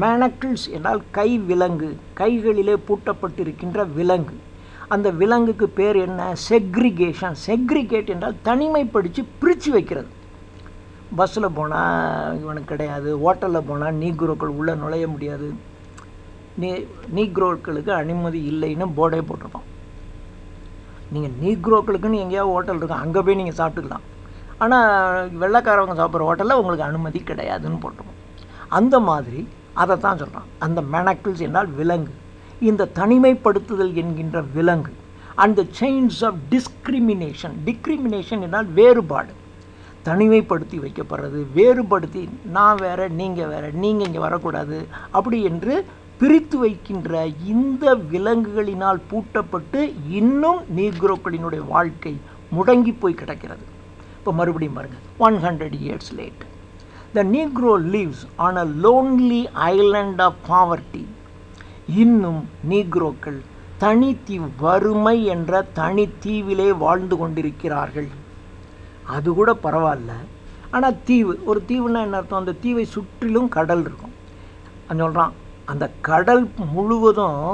மேனக்கிள்ஸ் என்றால் கை விலங்கு கைகளிலே பூட்டப்பட்டிருக்கின்ற விலங்கு. அந்த விலங்குக்கு பேர் என்ன? செக்ரிகேஷன் செக்ரிகேட் என்றால் தனிமைப்படுத்தி பிரித்து வைக்கிறது. பஸ்ஸில் போனால் இவனுக்கு கிடையாது ஹோட்டலில் போனால் நீக்ரோக்கள் உள்ளே நுழைய முடியாது. நீ நீக்ரோக்களுக்கு அனுமதி இல்லைன்னு போர்டே போட்டிருப்பான் நீங்கள் நீக்ரோக்களுக்குன்னு எங்கேயாவது ஹோட்டல் இருக்கும் அங்கே போய் நீங்கள் சாப்பிட்டுக்கலாம். ஆனால் வெள்ளைக்காரவங்க சாப்பிட்ற ஹோட்டலில் உங்களுக்கு அனுமதி கிடையாதுன்னு போட்டிருப்போம் அந்த மாதிரி அதை தான் சொல்கிறான் அந்த மெனக்கிள்ஸ் என்றால் விலங்கு. இந்த தனிமைப்படுத்துதல் என்கின்ற விலங்கு. அந்த செயின்ஸ் ஆஃப் டிஸ்கிரிமினேஷன் டிஸ்கிரிமினேஷன் என்றால் வேறுபாடு. தனிமைப்படுத்தி வைக்கப்படுறது வேறுபடுத்தி நான் வேற நீங்கள் வேற நீங்கள் இங்கே வரக்கூடாது அப்படி என்று பிரித்து வைக்கின்ற இந்த விலங்குகளினால் பூட்டப்பட்டு இன்னும் நீக்ரோக்களினுடைய வாழ்க்கை முடங்கி போய் கிடக்கிறது. இப்போ மறுபடியும் பாருங்கள் one hundred years late the negro lives on a lonely island of poverty இன்னும் நீக்ரோக்கள் தனித்தீவு வறுமை என்ற தனித்தீவிலே வாழ்ந்து கொண்டிருக்கிறார்கள். அது கூட பரவாயில்ல. ஆனால் தீவு ஒரு தீவுன்னா என்ன அர்த்தம்? அந்த தீவை சுற்றிலும் கடல் இருக்கும். சொல்கிறான் அந்த கடல் முழுவதும்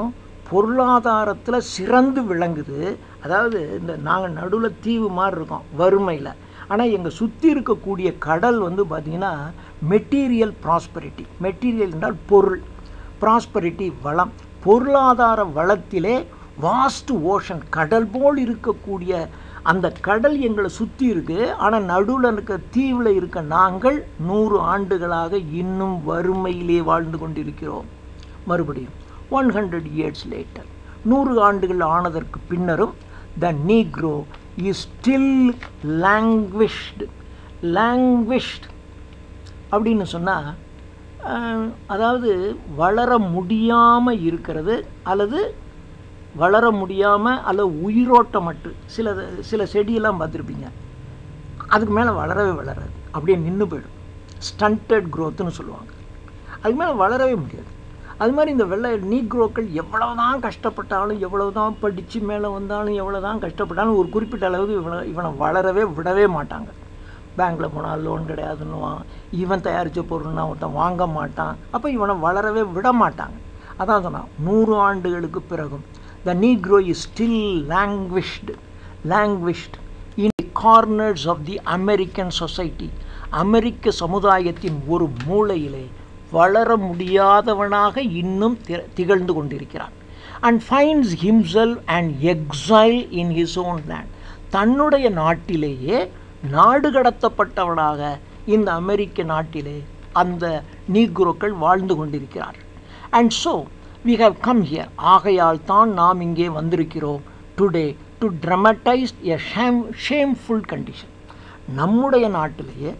பொருளாதாரத்தில் சிறந்து விளங்குது. அதாவது இந்த நாங்கள் நடுவில் தீவு மாதிரி இருக்கோம் வறுமையில். ஆனால் எங்கள் சுற்றி இருக்கக்கூடிய கடல் வந்து பார்த்திங்கன்னா மெட்டீரியல் ப்ராஸ்பரிட்டி. மெட்டீரியல் என்றால் பொருள். ப்ராஸ்பரிட்டி வளம். பொருளாதார வளத்திலே வாஸ்ட் ஓஷன் கடல் போல் இருக்கக்கூடிய அந்த கடல் எங்களை சுற்றி இருக்குது ஆனால் நடுவில் இருக்க தீவில் இருக்க நாங்கள் நூறு ஆண்டுகளாக இன்னும் வறுமையிலே வாழ்ந்து கொண்டிருக்கிறோம். மறுபடியும் ஒன் ஹண்ட்ரட் இயர்ஸ் லேட்டர் நூறு ஆண்டுகள் ஆனதற்கு பின்னரும் the negro is still languished languished அப்படின்னு சொன்னால் அதாவது வளர முடியாமல் இருக்கிறது அல்லது வளர முடியாமல் அல்லது உயிரோட்டமற்று சில சில செடியெல்லாம் பார்த்துருப்பீங்க. அதுக்கு மேலே வளரவே வளராது. அப்படியே நின்று போயிடும். ஸ்டண்டட் க்ரோத்துன்னு சொல்லுவாங்க. அதுக்கு மேலே வளரவே முடியாது. அது மாதிரி இந்த வெள்ளை நீக்ரோக்கள் எவ்வளவு தான் கஷ்டப்பட்டாலும் எவ்வளவு தான் படித்து மேலே வந்தாலும் எவ்வளோ தான் கஷ்டப்பட்டாலும் ஒரு குறிப்பிட்ட அளவுக்கு இவனை இவனை வளரவே விடவே மாட்டாங்க. பேங்க்கில் போனால் லோன் கிடையாதுன்னுவான். இவன் தயாரித்த பொருள்னா ஒருத்தன் வாங்க மாட்டான். அப்போ இவனை வளரவே விட மாட்டாங்க. அதான் சொன்னான். நூறு ஆண்டுகளுக்கு பிறகும் the negro still languished, languished in the corners of the American society அமெரிக்க சமுதாயத்தின் ஒரு மூலையிலே வளர முடியாதவனாக இன்னும் திகழ்ந்து கொண்டிருக்கிறான். And finds himself and exile in his own land தன்னுடைய நாட்டிலேயே நாடு கடத்தப்பட்டவனாக இந்த அமெரிக்க நாட்டிலே அந்த நீக்ரோக்கள் வாழ்ந்து கொண்டிருக்கிறார் and so we have come here ஆகையால் தான் நாம் இங்கே வந்திருக்கிறோம். Today to dramatise a shame shameful condition நம்முடைய நாட்டிலேயே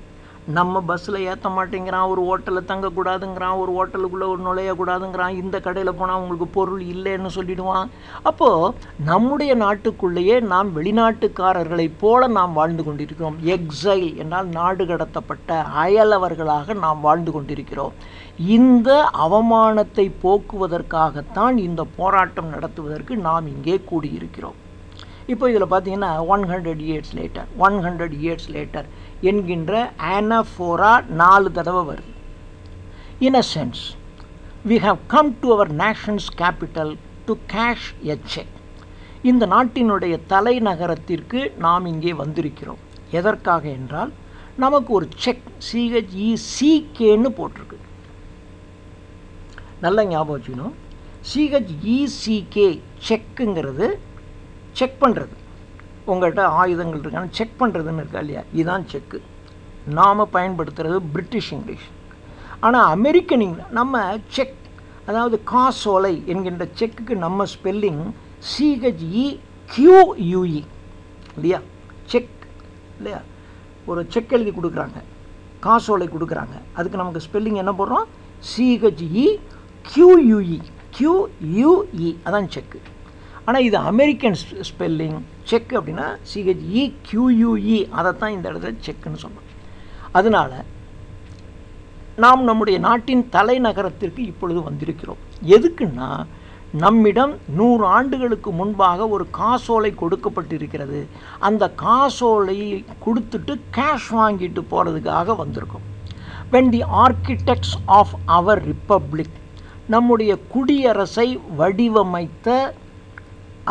நம்ம பஸ்ஸில் ஏற்ற மாட்டேங்கிறான் ஒரு ஹோட்டலில் தங்கக்கூடாதுங்கிறான் ஒரு ஹோட்டலுக்குள்ளே ஒரு நுழையக்கூடாதுங்கிறான் இந்த கடையில் போனால் உங்களுக்கு பொருள் இல்லைன்னு சொல்லிடுவான். அப்போது நம்முடைய நாட்டுக்குள்ளேயே நாம் வெளிநாட்டுக்காரர்களைப் போல நாம் வாழ்ந்து கொண்டிருக்கிறோம். எக்ஸைல் என்றால் நாடு கடத்தப்பட்ட அயலவர்களாக நாம் வாழ்ந்து கொண்டிருக்கிறோம். இந்த அவமானத்தை போக்குவதற்காகத்தான் இந்த போராட்டம் நடத்துவதற்கு நாம் இங்கே கூடியிருக்கிறோம். இப்போ இதில் பார்த்தீங்கன்னா one hundred years later one hundred years later என்கின்ற ஆனஃபோரா நாலு தடவை வருது. In a sense we have come to our nation's capital to cash a check இந்த நாட்டினுடைய தலைநகரத்திற்கு நாம் இங்கே வந்திருக்கிறோம். எதற்காக என்றால் நமக்கு ஒரு செக் சிஹெச்இசிகேன்னு போட்டிருக்கு. நல்ல ஞாபகம் வச்சுக்கணும். சிஹெச்இசிகே செக்குங்கிறது செக் பண்ணுறது உங்கள்கிட்ட ஆயுதங்கள் இருக்கான்னு செக் பண்ணுறதுன்னு இருக்கா இல்லையா? இதுதான் செக்கு நாம் பயன்படுத்துகிறது பிரிட்டிஷ் இங்கிலீஷ் ஆனால் அமெரிக்கன் இங்கிலீஷ் நம்ம செக் அதாவது காசோலை என்கின்ற செக்குக்கு நம்ம ஸ்பெல்லிங் சிஹெச்இ கியூயூஇ இல்லையா? செக் இல்லையா? ஒரு செக் எழுதி கொடுக்குறாங்க. காசோலை கொடுக்குறாங்க. அதுக்கு நமக்கு ஸ்பெல்லிங் என்ன போடுறோம்? சிஹெச்இ கியூயூஇ கியூயூஇ அதான் செக்கு ஆனால் இது அமெரிக்கன் ஸ்பெல்லிங் செக் அப்படின்னா C H E Q U E அதைத்தான் இந்த இடத்துல செக்குன்னு சொன்னோம். அதனால் நாம் நம்முடைய நாட்டின் தலைநகரத்திற்கு இப்பொழுது வந்திருக்கிறோம். எதுக்குன்னா நம்மிடம் நூறு ஆண்டுகளுக்கு முன்பாக ஒரு காசோலை கொடுக்கப்பட்டிருக்கிறது. அந்த காசோலையை கொடுத்துட்டு கேஷ் வாங்கிட்டு போகிறதுக்காக வந்திருக்கோம். When the architects of our republic நம்முடைய குடியரசை வடிவமைத்த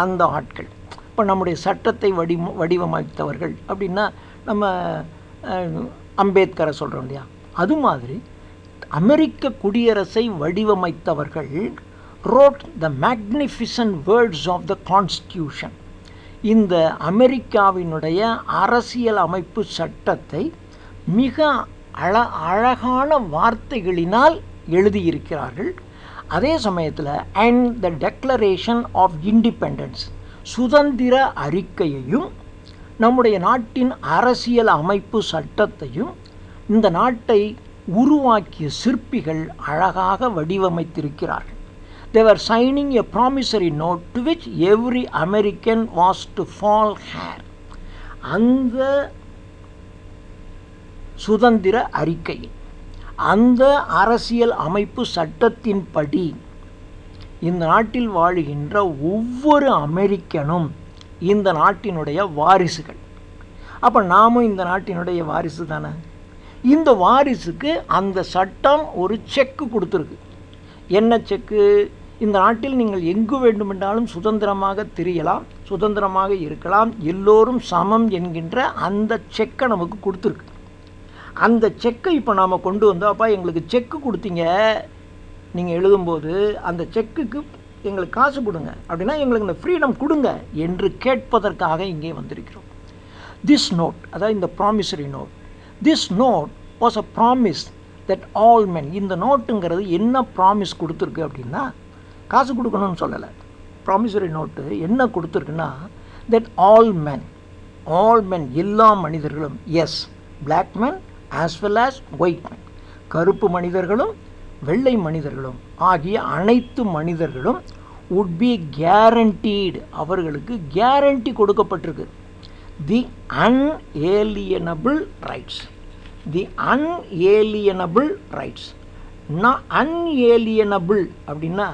அந்த ஆட்கள். இப்போ நம்முடைய சட்டத்தை வடி வடிவமைத்தவர்கள் அப்படின்னா நம்ம அம்பேத்கரை சொல்கிறோம் இல்லையா? அது மாதிரி அமெரிக்க குடியரசை வடிவமைத்தவர்கள் wrote the magnificent words of the constitution இந்த அமெரிக்காவினுடைய அரசியல் அமைப்பு சட்டத்தை மிக அழ அழகான வார்த்தைகளினால் எழுதியிருக்கிறார்கள். அதே சமயத்தில் and the declaration of independence சுதந்திர அறிக்கையையும் நம்முடைய நாட்டின் அரசியல் அமைப்பு சட்டத்தையும் இந்த நாட்டை உருவாக்கிய சிற்பிகள் அழகாக வடிவமைத்திருக்கிறார்கள். They were signing a promissory note to which every American was to fall heir அந்த சுதந்திர அறிக்கை அந்த அரசியல் அமைப்பு சட்டத்தின்படி இந்த நாட்டில் வாழுகின்ற ஒவ்வொரு அமெரிக்கனும் இந்த நாட்டினுடைய வாரிசுகள். அப்போ நாமும் இந்த நாட்டினுடைய வாரிசு தானே? இந்த வாரிசுக்கு அந்த சட்டம் ஒரு செக்கு கொடுத்துருக்கு. என்ன செக்கு? இந்த நாட்டில் நீங்கள் எங்கு வேண்டுமென்றாலும் சுதந்திரமாக திரியலாம் சுதந்திரமாக இருக்கலாம் எல்லோரும் சமம் என்கின்ற அந்த செக்கை நமக்கு கொடுத்துருக்கு. அந்த செக்கை இப்போ நாம் கொண்டு வந்தோம். அப்பா எங்களுக்கு செக்கு கொடுத்தீங்க. நீங்கள் எழுதும்போது அந்த செக்குக்கு எங்களுக்கு காசு கொடுங்க. அப்படின்னா எங்களுக்கு இந்த ஃப்ரீடம் கொடுங்க என்று கேட்பதற்காக இங்கே வந்திருக்கிறோம். திஸ் நோட் அதாவது இந்த promissory note this note was a promise that all men இந்த நோட்டுங்கிறது என்ன ப்ராமிஸ் கொடுத்துருக்கு அப்படின்னா காசு கொடுக்கணும்னு சொல்லலை. ப்ராமிசரி நோட்டு என்ன கொடுத்துருக்குன்னா that all men all men எல்லா மனிதர்களும் yes black men as well as white கருப்பு மனிதர்களும் வெள்ளை மனிதர்களும் ஆகிய அனைத்து மனிதர்களும் உட் பி கேரண்டீடு அவர்களுக்கு கேரண்டி கொடுக்கப்பட்டிருக்கு. தி அன்ஏலியனபிள் ரைட்ஸ் தி அன்ஏலியனபிள் ரைட்ஸ் நான் அன்ஏலியனபிள் அப்படின்னா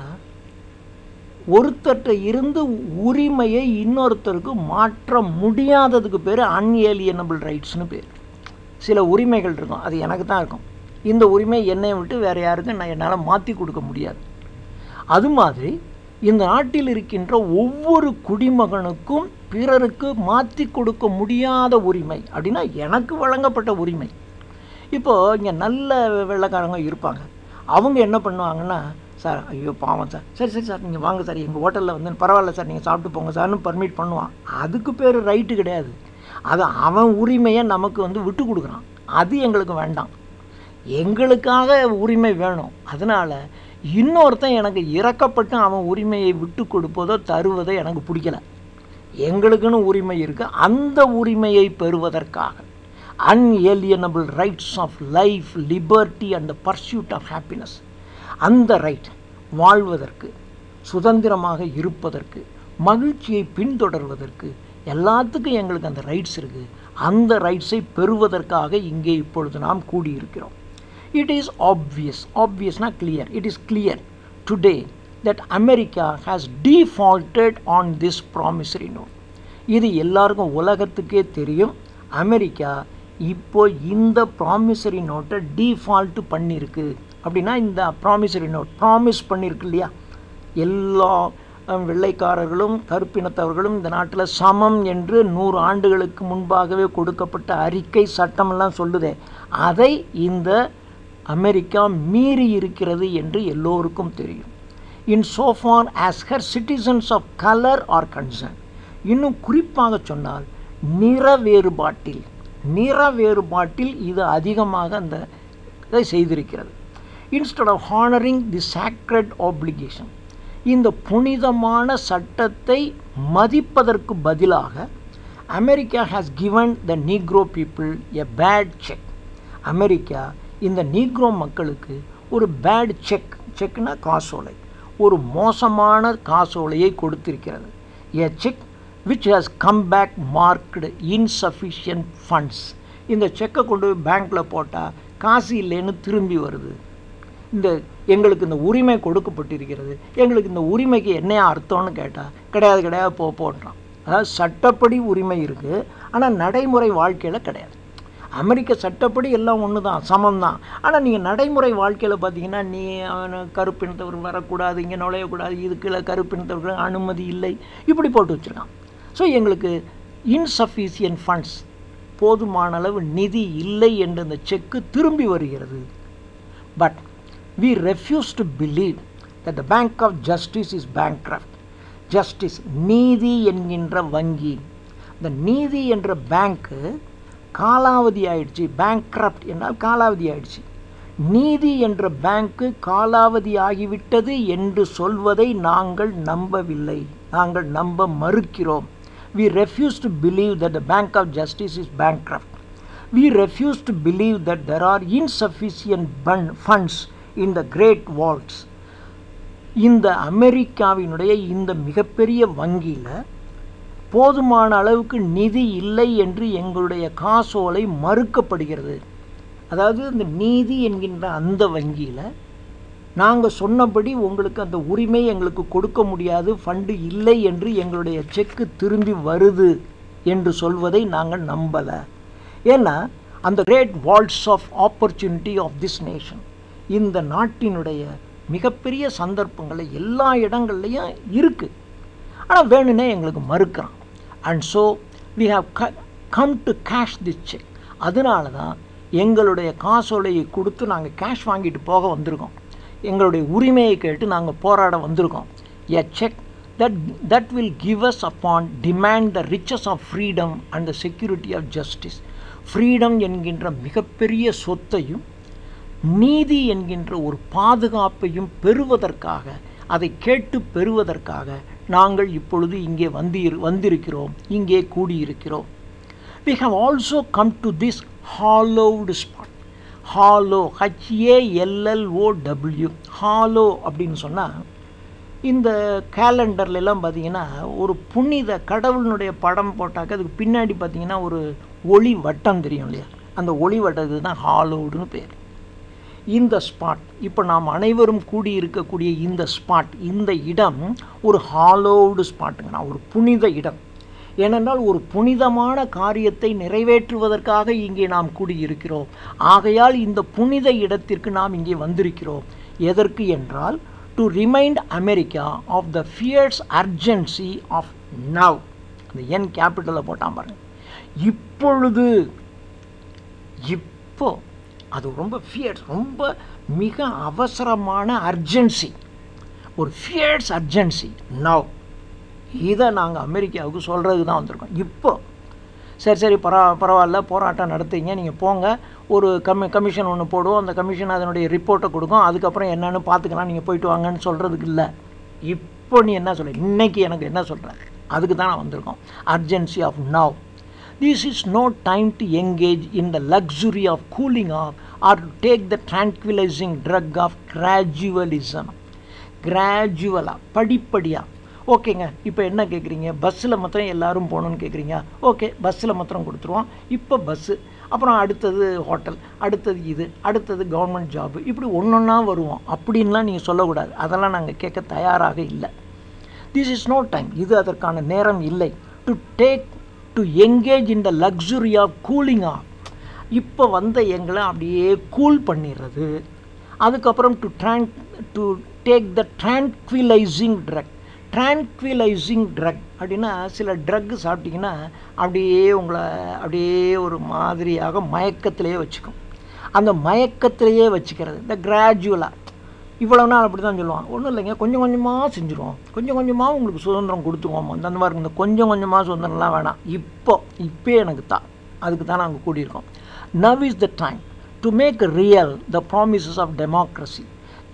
ஒருத்தர்கிட்ட இருந்து உரிமையை இன்னொருத்தருக்கு மாற்ற முடியாததுக்கு பேர் அன்ஏலியனபிள் ரைட்ஸ்னு பேர். சில உரிமைகள் இருக்கும். அது எனக்கு தான் இருக்கும். இந்த உரிமை என்னை விட்டு வேறு யாருக்கும் நான் என்னால் மாற்றி கொடுக்க முடியாது. அது மாதிரி இந்த நாட்டில் இருக்கின்ற ஒவ்வொரு குடிமகனுக்கும் பிறருக்கு மாற்றி கொடுக்க முடியாத உரிமை அப்படின்னா எனக்கு வழங்கப்பட்ட உரிமை. இப்போது இங்கே நல்ல வெள்ளைக்காரங்க இருப்பாங்க. அவங்க என்ன பண்ணுவாங்கன்னா சார் ஐயோ பாவம் சார். சரி சரி சார் நீங்கள் வாங்க சார். எங்கள் ஹோட்டலில் வந்து பரவாயில்ல சார். நீங்கள் சாப்பிட்டு போங்க சார்னு பர்மிட் பண்ணுவான். அதுக்கு பேர் ரைட்டு கிடையாது. அது அவன் உரிமையை நமக்கு வந்து விட்டு கொடுக்குறான். அது எங்களுக்கு வேண்டாம். எங்களுக்காக உரிமை வேணும். அதனால் இன்னொருத்தன் எனக்கு இறக்கப்பட்டு அவன் உரிமையை விட்டு கொடுப்பதோ தருவதோ எனக்கு பிடிக்கல. எங்களுக்குன்னு உரிமை இருக்குது அந்த உரிமையை பெறுவதற்காக unalienable rights of life liberty and pursuit of happiness அந்த ரைட் வாழ்வதற்கு சுதந்திரமாக இருப்பதற்கு மகிழ்ச்சியை பின்தொடர்வதற்கு எல்லாத்துக்கும் எங்களுக்கு அந்த ரைட்ஸ் இருக்குது அந்த ரைட்ஸை பெறுவதற்காக இங்கே இப்பொழுது நாம் கூடியிருக்கிறோம். It is obvious ஆப்வியஸ்னால் clear it is clear today that America has defaulted on this promissory note இது எல்லாருக்கும் உலகத்துக்கே தெரியும். அமெரிக்கா இப்போ இந்த ப்ராமிசரி நோட்டை டீஃபால்ட் பண்ணியிருக்கு. அப்படின்னா இந்த ப்ராமிசரி நோட் ப்ராமிஸ் பண்ணியிருக்கு இல்லையா? எல்லா வெள்ளைக்காரர்களும் கருப்பினத்தவர்களும் இந்த நாட்டில் சமம் என்று நூறு ஆண்டுகளுக்கு முன்பாகவே கொடுக்கப்பட்ட அறிக்கை சட்டமெல்லாம் சொல்லுதே. அதை இந்த அமெரிக்கா மீறி இருக்கிறது என்று எல்லோருக்கும் தெரியும். Insofar as her citizens of colour are concerned இன்னும் குறிப்பாக சொன்னால் நிற வேறுபாட்டில் நிற வேறுபாட்டில் இது அதிகமாக அந்த இதை செய்திருக்கிறது. Instead of honouring the sacred application இந்த புனிதமான சட்டத்தை மதிப்பதற்கு பதிலாக America has given the negro people a bad check America இந்த நீக்ரோ மக்களுக்கு ஒரு பேட் செக் செக்னா காசோலை. ஒரு மோசமான காசோலையை கொடுத்திருக்கிறது. A check which has come back marked insufficient funds இந்த செக்கை கொண்டு போய் பேங்க்கில் போட்டால் காசு இல்லைன்னு திரும்பி வருது. இந்த எங்களுக்கு இந்த உரிமை கொடுக்கப்பட்டிருக்கிறது. எங்களுக்கு இந்த உரிமைக்கு என்ன அர்த்தம்னு கேட்டால் கிடையாது கிடையாது போ போன்றான். அதாவது சட்டப்படி உரிமை இருக்குது ஆனால் நடைமுறை வாழ்க்கையில் கிடையாது. அமெரிக்க சட்டப்படி எல்லாம் ஒன்று தான் சமம் தான் ஆனால் நீங்கள் நடைமுறை வாழ்க்கையில் பார்த்தீங்கன்னா நீ கருப்பினத்தவர் வரக்கூடாது இங்கே நுழையக்கூடாது இதுக்குள்ள கருப்பினத்தவர்கள் அனுமதி இல்லை. இப்படி போட்டு வச்சுருக்கான். ஸோ எங்களுக்கு இன்சஃபிஷியன்ட் ஃபண்ட்ஸ் போதுமான அளவு நிதி இல்லை என்று அந்த செக்கு திரும்பி வருகிறது. But we refuse to believe that the bank of justice is bank justice நீதி என்கின்ற வங்கி இந்த நீதி என்ற பேங்க்கு காலாவதி ஆயிடுச்சு பேங்க் என்றால் காலாவதி ஆயிடுச்சு நீதி என்ற பேங்க்கு காலாவதி ஆகிவிட்டது என்று சொல்வதை நாங்கள் நம்பவில்லை நாங்கள் நம்ப மறுக்கிறோம் we refuse to believe that the bank of justice is bank we refuse to believe that there are insufficient bun funds in the great vaults இந்த அமெரிக்காவினுடைய இந்த மிகப்பெரிய வங்கியில் போதுமான அளவுக்கு நிதி இல்லை என்று எங்களுடைய காசோலை மறுக்கப்படுகிறது. அதாவது இந்த நீதி என்கின்ற அந்த வங்கியில் நாங்கள் சொன்னபடி உங்களுக்கு அந்த உரிமை எங்களுக்கு கொடுக்க முடியாது ஃபண்டு இல்லை என்று எங்களுடைய செக்கு திரும்பி வருது என்று சொல்வதை நாங்கள் நம்பலை. ஏன்னா அந்த great vaults of opportunity of this nation இந்த நாட்டினுடைய மிகப்பெரிய சந்தர்ப்பங்களை எல்லா இடங்கள்லையும் இருக்குது ஆனால் வேணும்னே எங்களுக்கு மறுக்கிறான். அண்ட் ஸோ வி ஹாவ் க come to cash the check அதனால தான் எங்களுடைய காசோலையை கொடுத்து நாங்கள் கேஷ் வாங்கிட்டு போக வந்திருக்கோம். எங்களுடைய உரிமையை கேட்டு நாங்கள் போராட வந்திருக்கோம். A check that that will give us upon demand the riches of freedom and the security of justice freedom என்கின்ற மிகப்பெரிய சொத்தையும் நீதி என்கின்ற ஒரு பாதுகாப்பையும் பெறுவதற்காக அதை கேட்டு பெறுவதற்காக நாங்கள் இப்பொழுது இங்கே வந்து வந்திருக்கிறோம் இங்கே கூடியிருக்கிறோம். We have also come to this hallowed spot hallow H A L L O W hallow அப்படின்னு சொன்னால் இந்த கேலண்டர்லாம் பார்த்தீங்கன்னா ஒரு புனித கடவுளினுடைய படம் போட்டாக்க அதுக்கு பின்னாடி பார்த்தீங்கன்னா ஒரு ஒளி வட்டம் தெரியும் இல்லையா? அந்த ஒளி வட்டத்துக்கு தான் ஹாலோவுடுன்னு பேர். இந்த ஸ்பாட் இப்போ நாம் அனைவரும் கூடி இருக்கக்கூடிய இந்த ஸ்பாட் இந்த இடம் ஒரு ஹாலோடு ஸ்பாட்டுங்கண்ணா ஒரு புனித இடம். ஏனென்றால் ஒரு புனிதமான காரியத்தை நிறைவேற்றுவதற்காக இங்கே நாம் கூடியிருக்கிறோம். ஆகையால் இந்த புனித இடத்திற்கு நாம் இங்கே வந்திருக்கிறோம். எதற்கு என்றால் to remind America of the fierce urgency of now அந்த என் கேபிட்டலில் போட்டான் பாருங்கள் இப்பொழுது இப்போ அது ரொம்ப ஃபியர்ஸ் ரொம்ப மிக அவசரமான அர்ஜென்சி ஒரு ஃபியர்ஸ் அர்ஜென்சி நவ் இதை நாங்கள் அமெரிக்காவுக்கு சொல்கிறதுக்கு தான் வந்திருக்கோம். இப்போ சரி சரி பரவா பரவாயில்ல போராட்டம் நடத்துங்க நீங்கள் போங்க. ஒரு கமி கமிஷன் ஒன்று போடுவோம். அந்த கமிஷன் அதனுடைய ரிப்போர்ட்டை கொடுக்கும். அதுக்கப்புறம் என்னென்னு பார்த்துக்கலாம். நீங்கள் போயிட்டு வாங்கன்னு சொல்கிறதுக்கு இல்லை. இப்போ நீ என்ன சொல்ல இன்றைக்கி எனக்கு என்ன சொல்கிற அதுக்கு தான் நான் வந்திருக்கோம். Urgency of now this is no time to engage in the luxury of cooling off or to take the tranquilizing drug of gradualism. கிராஜுவலாக படிப்படியாக ஓகேங்க இப்போ என்ன கேட்குறீங்க பஸ்ஸில் மாத்திரம் எல்லோரும் போகணுன்னு கேட்குறீங்க ஓகே பஸ்ஸில் மாத்திரம் கொடுத்துருவோம். இப்போ பஸ்ஸு அப்புறம் அடுத்தது ஹோட்டல் அடுத்தது இது அடுத்தது கவர்மெண்ட் ஜாபு இப்படி ஒன்று ஒன்றா வருவோம். அப்படின்லாம் நீங்கள் சொல்லக்கூடாது. அதெல்லாம் நாங்கள் கேட்க தயாராக இல்லை. திஸ் இஸ் நோ டைம் இது அதற்கான நேரம் இல்லை. To take to engage in the luxury of cooling off இப்போ வந்த எங்களை அப்படியே கூல் பண்ணிடுறது. அதுக்கப்புறம் to tran to take the tranquilizing drug tranquilizing drug அப்படின்னா சில ட்ரக் சாப்பிட்டிங்கன்னா அப்படியே உங்களை அப்படியே ஒரு மாதிரியாக மயக்கத்திலேயே வச்சுக்கும். அந்த மயக்கத்திலேயே வச்சுக்கிறது இந்த கிராஜுவலாக இவ்வளோ நாள் அப்படி தான் சொல்லுவான் ஒன்றும் இல்லைங்க கொஞ்சம் கொஞ்சமாக செஞ்சுருவோம். கொஞ்சம் கொஞ்சமாக உங்களுக்கு சுதந்திரம் கொடுத்துருவோம். அந்த மாதிரி இந்த கொஞ்சம் கொஞ்சமாக சுதந்திரம்லாம் வேணாம். இப்போ இப்போ எனக்கு தான் அதுக்கு தான் நாங்கள் கூடியிருக்கோம். Now is the time to make real the promises of democracy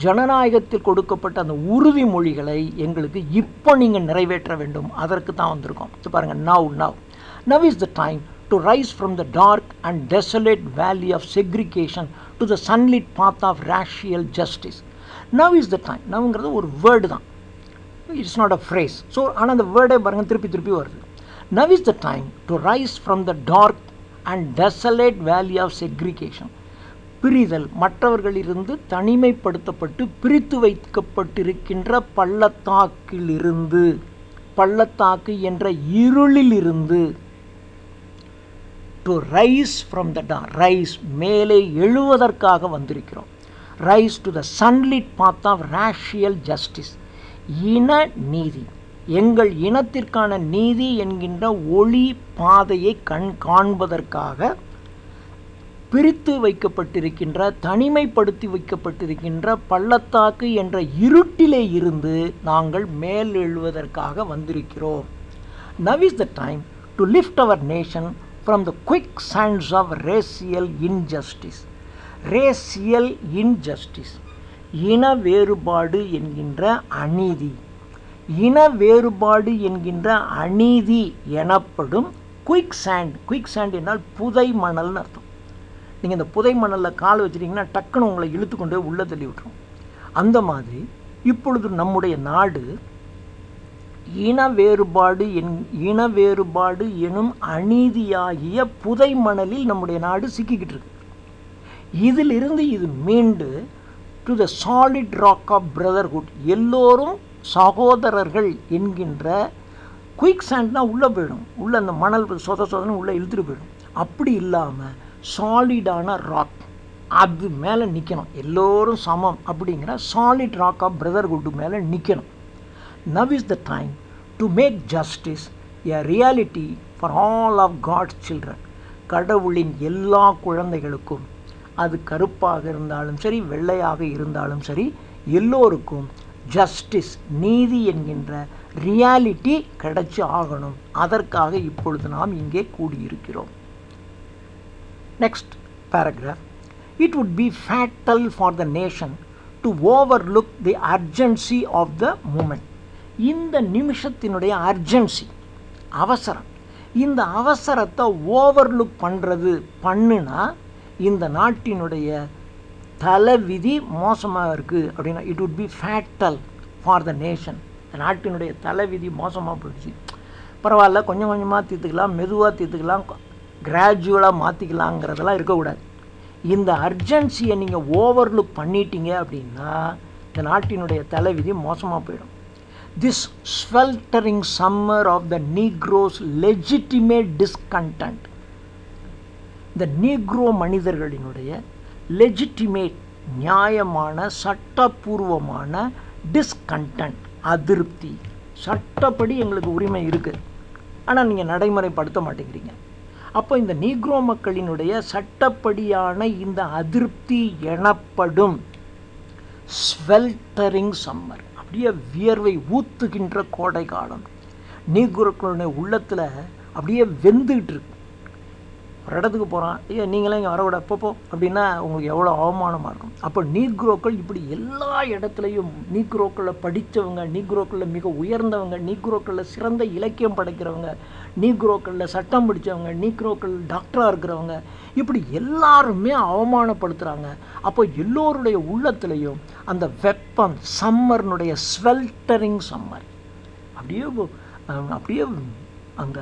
ஜனநாயகத்தில் கொடுக்கப்பட்ட அந்த உறுதிமொழிகளை எங்களுக்கு இப்போ நீங்கள் நிறைவேற்ற வேண்டும். அதற்கு தான் வந்திருக்கோம். இது பாருங்கள் now now now is the time to rise from the dark and desolate valley of segregation to the sunlit path of racial justice now is the time நவ்ங்கிறது ஒரு வேர்டு தான். It's not a phrase so ஆனால் அந்த வேர்டே பாருங்கள் திருப்பி திருப்பி வருது. Now is the time to rise from the dark and desolate valley of segregation பிரிதல் மற்றவர்களிலிருந்து தனிமைப்படுத்தப்பட்டு பிரித்து வைக்கப்பட்டிருக்கின்ற பள்ளத்தாக்கிலிருந்து பள்ளத்தாக்கு என்ற இருளிலிருந்து டு ரைஸ் ஃப்ரம் த டா ரைஸ் மேலே எழுவதற்காக வந்திருக்கிறோம். Rise to the sunlit path of racial justice இன நீதி. எங்கள் இனத்திற்கான நீதி என்கின்ற ஒளி பாதையை கண் காண்பதற்காக பிரித்து வைக்கப்பட்டிருக்கின்ற தனிமைப்படுத்தி வைக்கப்பட்டிருக்கின்ற பள்ளத்தாக்கு என்ற இருட்டிலே இருந்து நாங்கள் மேல் எழுவதற்காக வந்திருக்கிறோம். Now is the time to lift our nation from the quicksands of racial injustice racial injustice இன வேறுபாடு என்கின்ற அநீதி. இன வேறுபாடு என்கின்ற அநீதி எனப்படும் குயிக் சாண்ட் குயிக் சாண்ட் என்றால் புதை மணல்னு அர்த்தம். நீங்கள் இந்த புதை மணலில் கால் வச்சிட்டிங்கன்னா டக்குன்னு உங்களை இழுத்து கொண்டு உள்ளே தள்ளி விட்டுரும் அந்த மாதிரி இப்பொழுது நம்முடைய நாடு இன வேறுபாடு என் இன வேறுபாடு எனும் அநீதியாகிய புதை மணலில் நம்முடைய நாடு சிக்கிக்கிட்டு இருக்கு. இதிலிருந்து இது மீண்டு to the solid rock of brotherhood எல்லோரும் சகோதரர்கள் என்கின்ற குயிக் சாண்ட்னா உள்ளே போயிடும். உள்ளே அந்த மணல் சொத சொதன்னு உள்ளே இழுத்துட்டு போயிடும். அப்படி இல்லாமல் சாலிடான ராக் அது மேலே நிற்கணும் எல்லோரும் சமம் அப்படிங்கிற சாலிட் ராக் ஆஃப் பிரதர்ஹுட்டு மேலே நிற்கணும் now is the time to make justice a reality for all of God's children கடவுளின் எல்லா குழந்தைகளுக்கும் அது கருப்பாக இருந்தாலும் சரி வெள்ளையாக இருந்தாலும் சரி எல்லோருக்கும் ஜஸ்டிஸ் நீதி என்கின்ற ரியாலிட்டி கிடைச்சி ஆகணும். அதற்காக இப்பொழுது நாம் இங்கே கூடியிருக்கிறோம். Next paragraph it would be fatal for the nation to overlook the urgency of the moment இந்த நிமிஷத்தினுடைய அர்ஜென்சி அவசரம். இந்த அவசரத்தை ஓவர்லுக் பண்ணுறது பண்ணுனா இந்த நாட்டினுடைய தலைவிதி மோசமாக இருக்குது அப்படின்னா it would be fatal for the nation இந்த நாட்டினுடைய தலைவிதி மோசமாக போயிடுச்சு. பரவாயில்ல கொஞ்சம் கொஞ்சமாக தீர்த்துக்கலாம் மெதுவாக தீர்த்துக்கலாம் கிராஜுவலாக மாற்றிக்கலாங்கிறதெல்லாம் இருக்கக்கூடாது. இந்த அர்ஜென்சியை நீங்கள் ஓவர்லுக் பண்ணிட்டீங்க அப்படின்னா இந்த நாட்டினுடைய தலைவிதி மோசமாக போயிடும். This sweltering summer of the Negro's legitimate discontent இந்த நீக்ரோ மனிதர்களினுடைய லெஜிட்டிமேட் நியாயமான சட்டப்பூர்வமான டிஸ்கண்டன்ட் அதிருப்தி. சட்டப்படி எங்களுக்கு உரிமை இருக்குது ஆனால் நீங்கள் நடைமுறைப்படுத்த மாட்டேங்கிறீங்க. அப்போ இந்த நீக்ரோ மக்களினுடைய சட்டப்படியான இந்த அதிருப்தி எனப்படும் ஸ்வெல்டரிங் சம்மர். அப்படியே வியர்வை ஊத்துகின்ற கோடை காலம். நீக்ரோக்களுடைய உள்ளத்தில் அப்படியே வெந்துக்கிட்டு இருக்கு. ஒரு இடத்துக்கு போகிறான் ஐயோ நீங்களாம் இங்கே வரக்கூடாது போப்போ அப்படின்னா உங்களுக்கு எவ்வளோ அவமானமாக இருக்கும். அப்போ நீக்ரோக்கள் இப்படி எல்லா இடத்துலையும் நீக்ரோக்களில் படித்தவங்க நீக்ரோக்களில் மிக உயர்ந்தவங்க நீக்ரோக்களில் சிறந்த இலக்கியம் படைக்கிறவங்க நீக்ரோக்களில் சட்டம் படித்தவங்க நீக்ரோக்கள் டாக்டராக இருக்கிறவங்க இப்படி எல்லாருமே அவமானப்படுத்துகிறாங்க அப்போ எல்லோருடைய உள்ளத்துலேயும் அந்த வெப்பம் சம்மர்னுடைய ஸ்வெல்டரிங் சம்மர். அப்படியே அப்படியே அந்த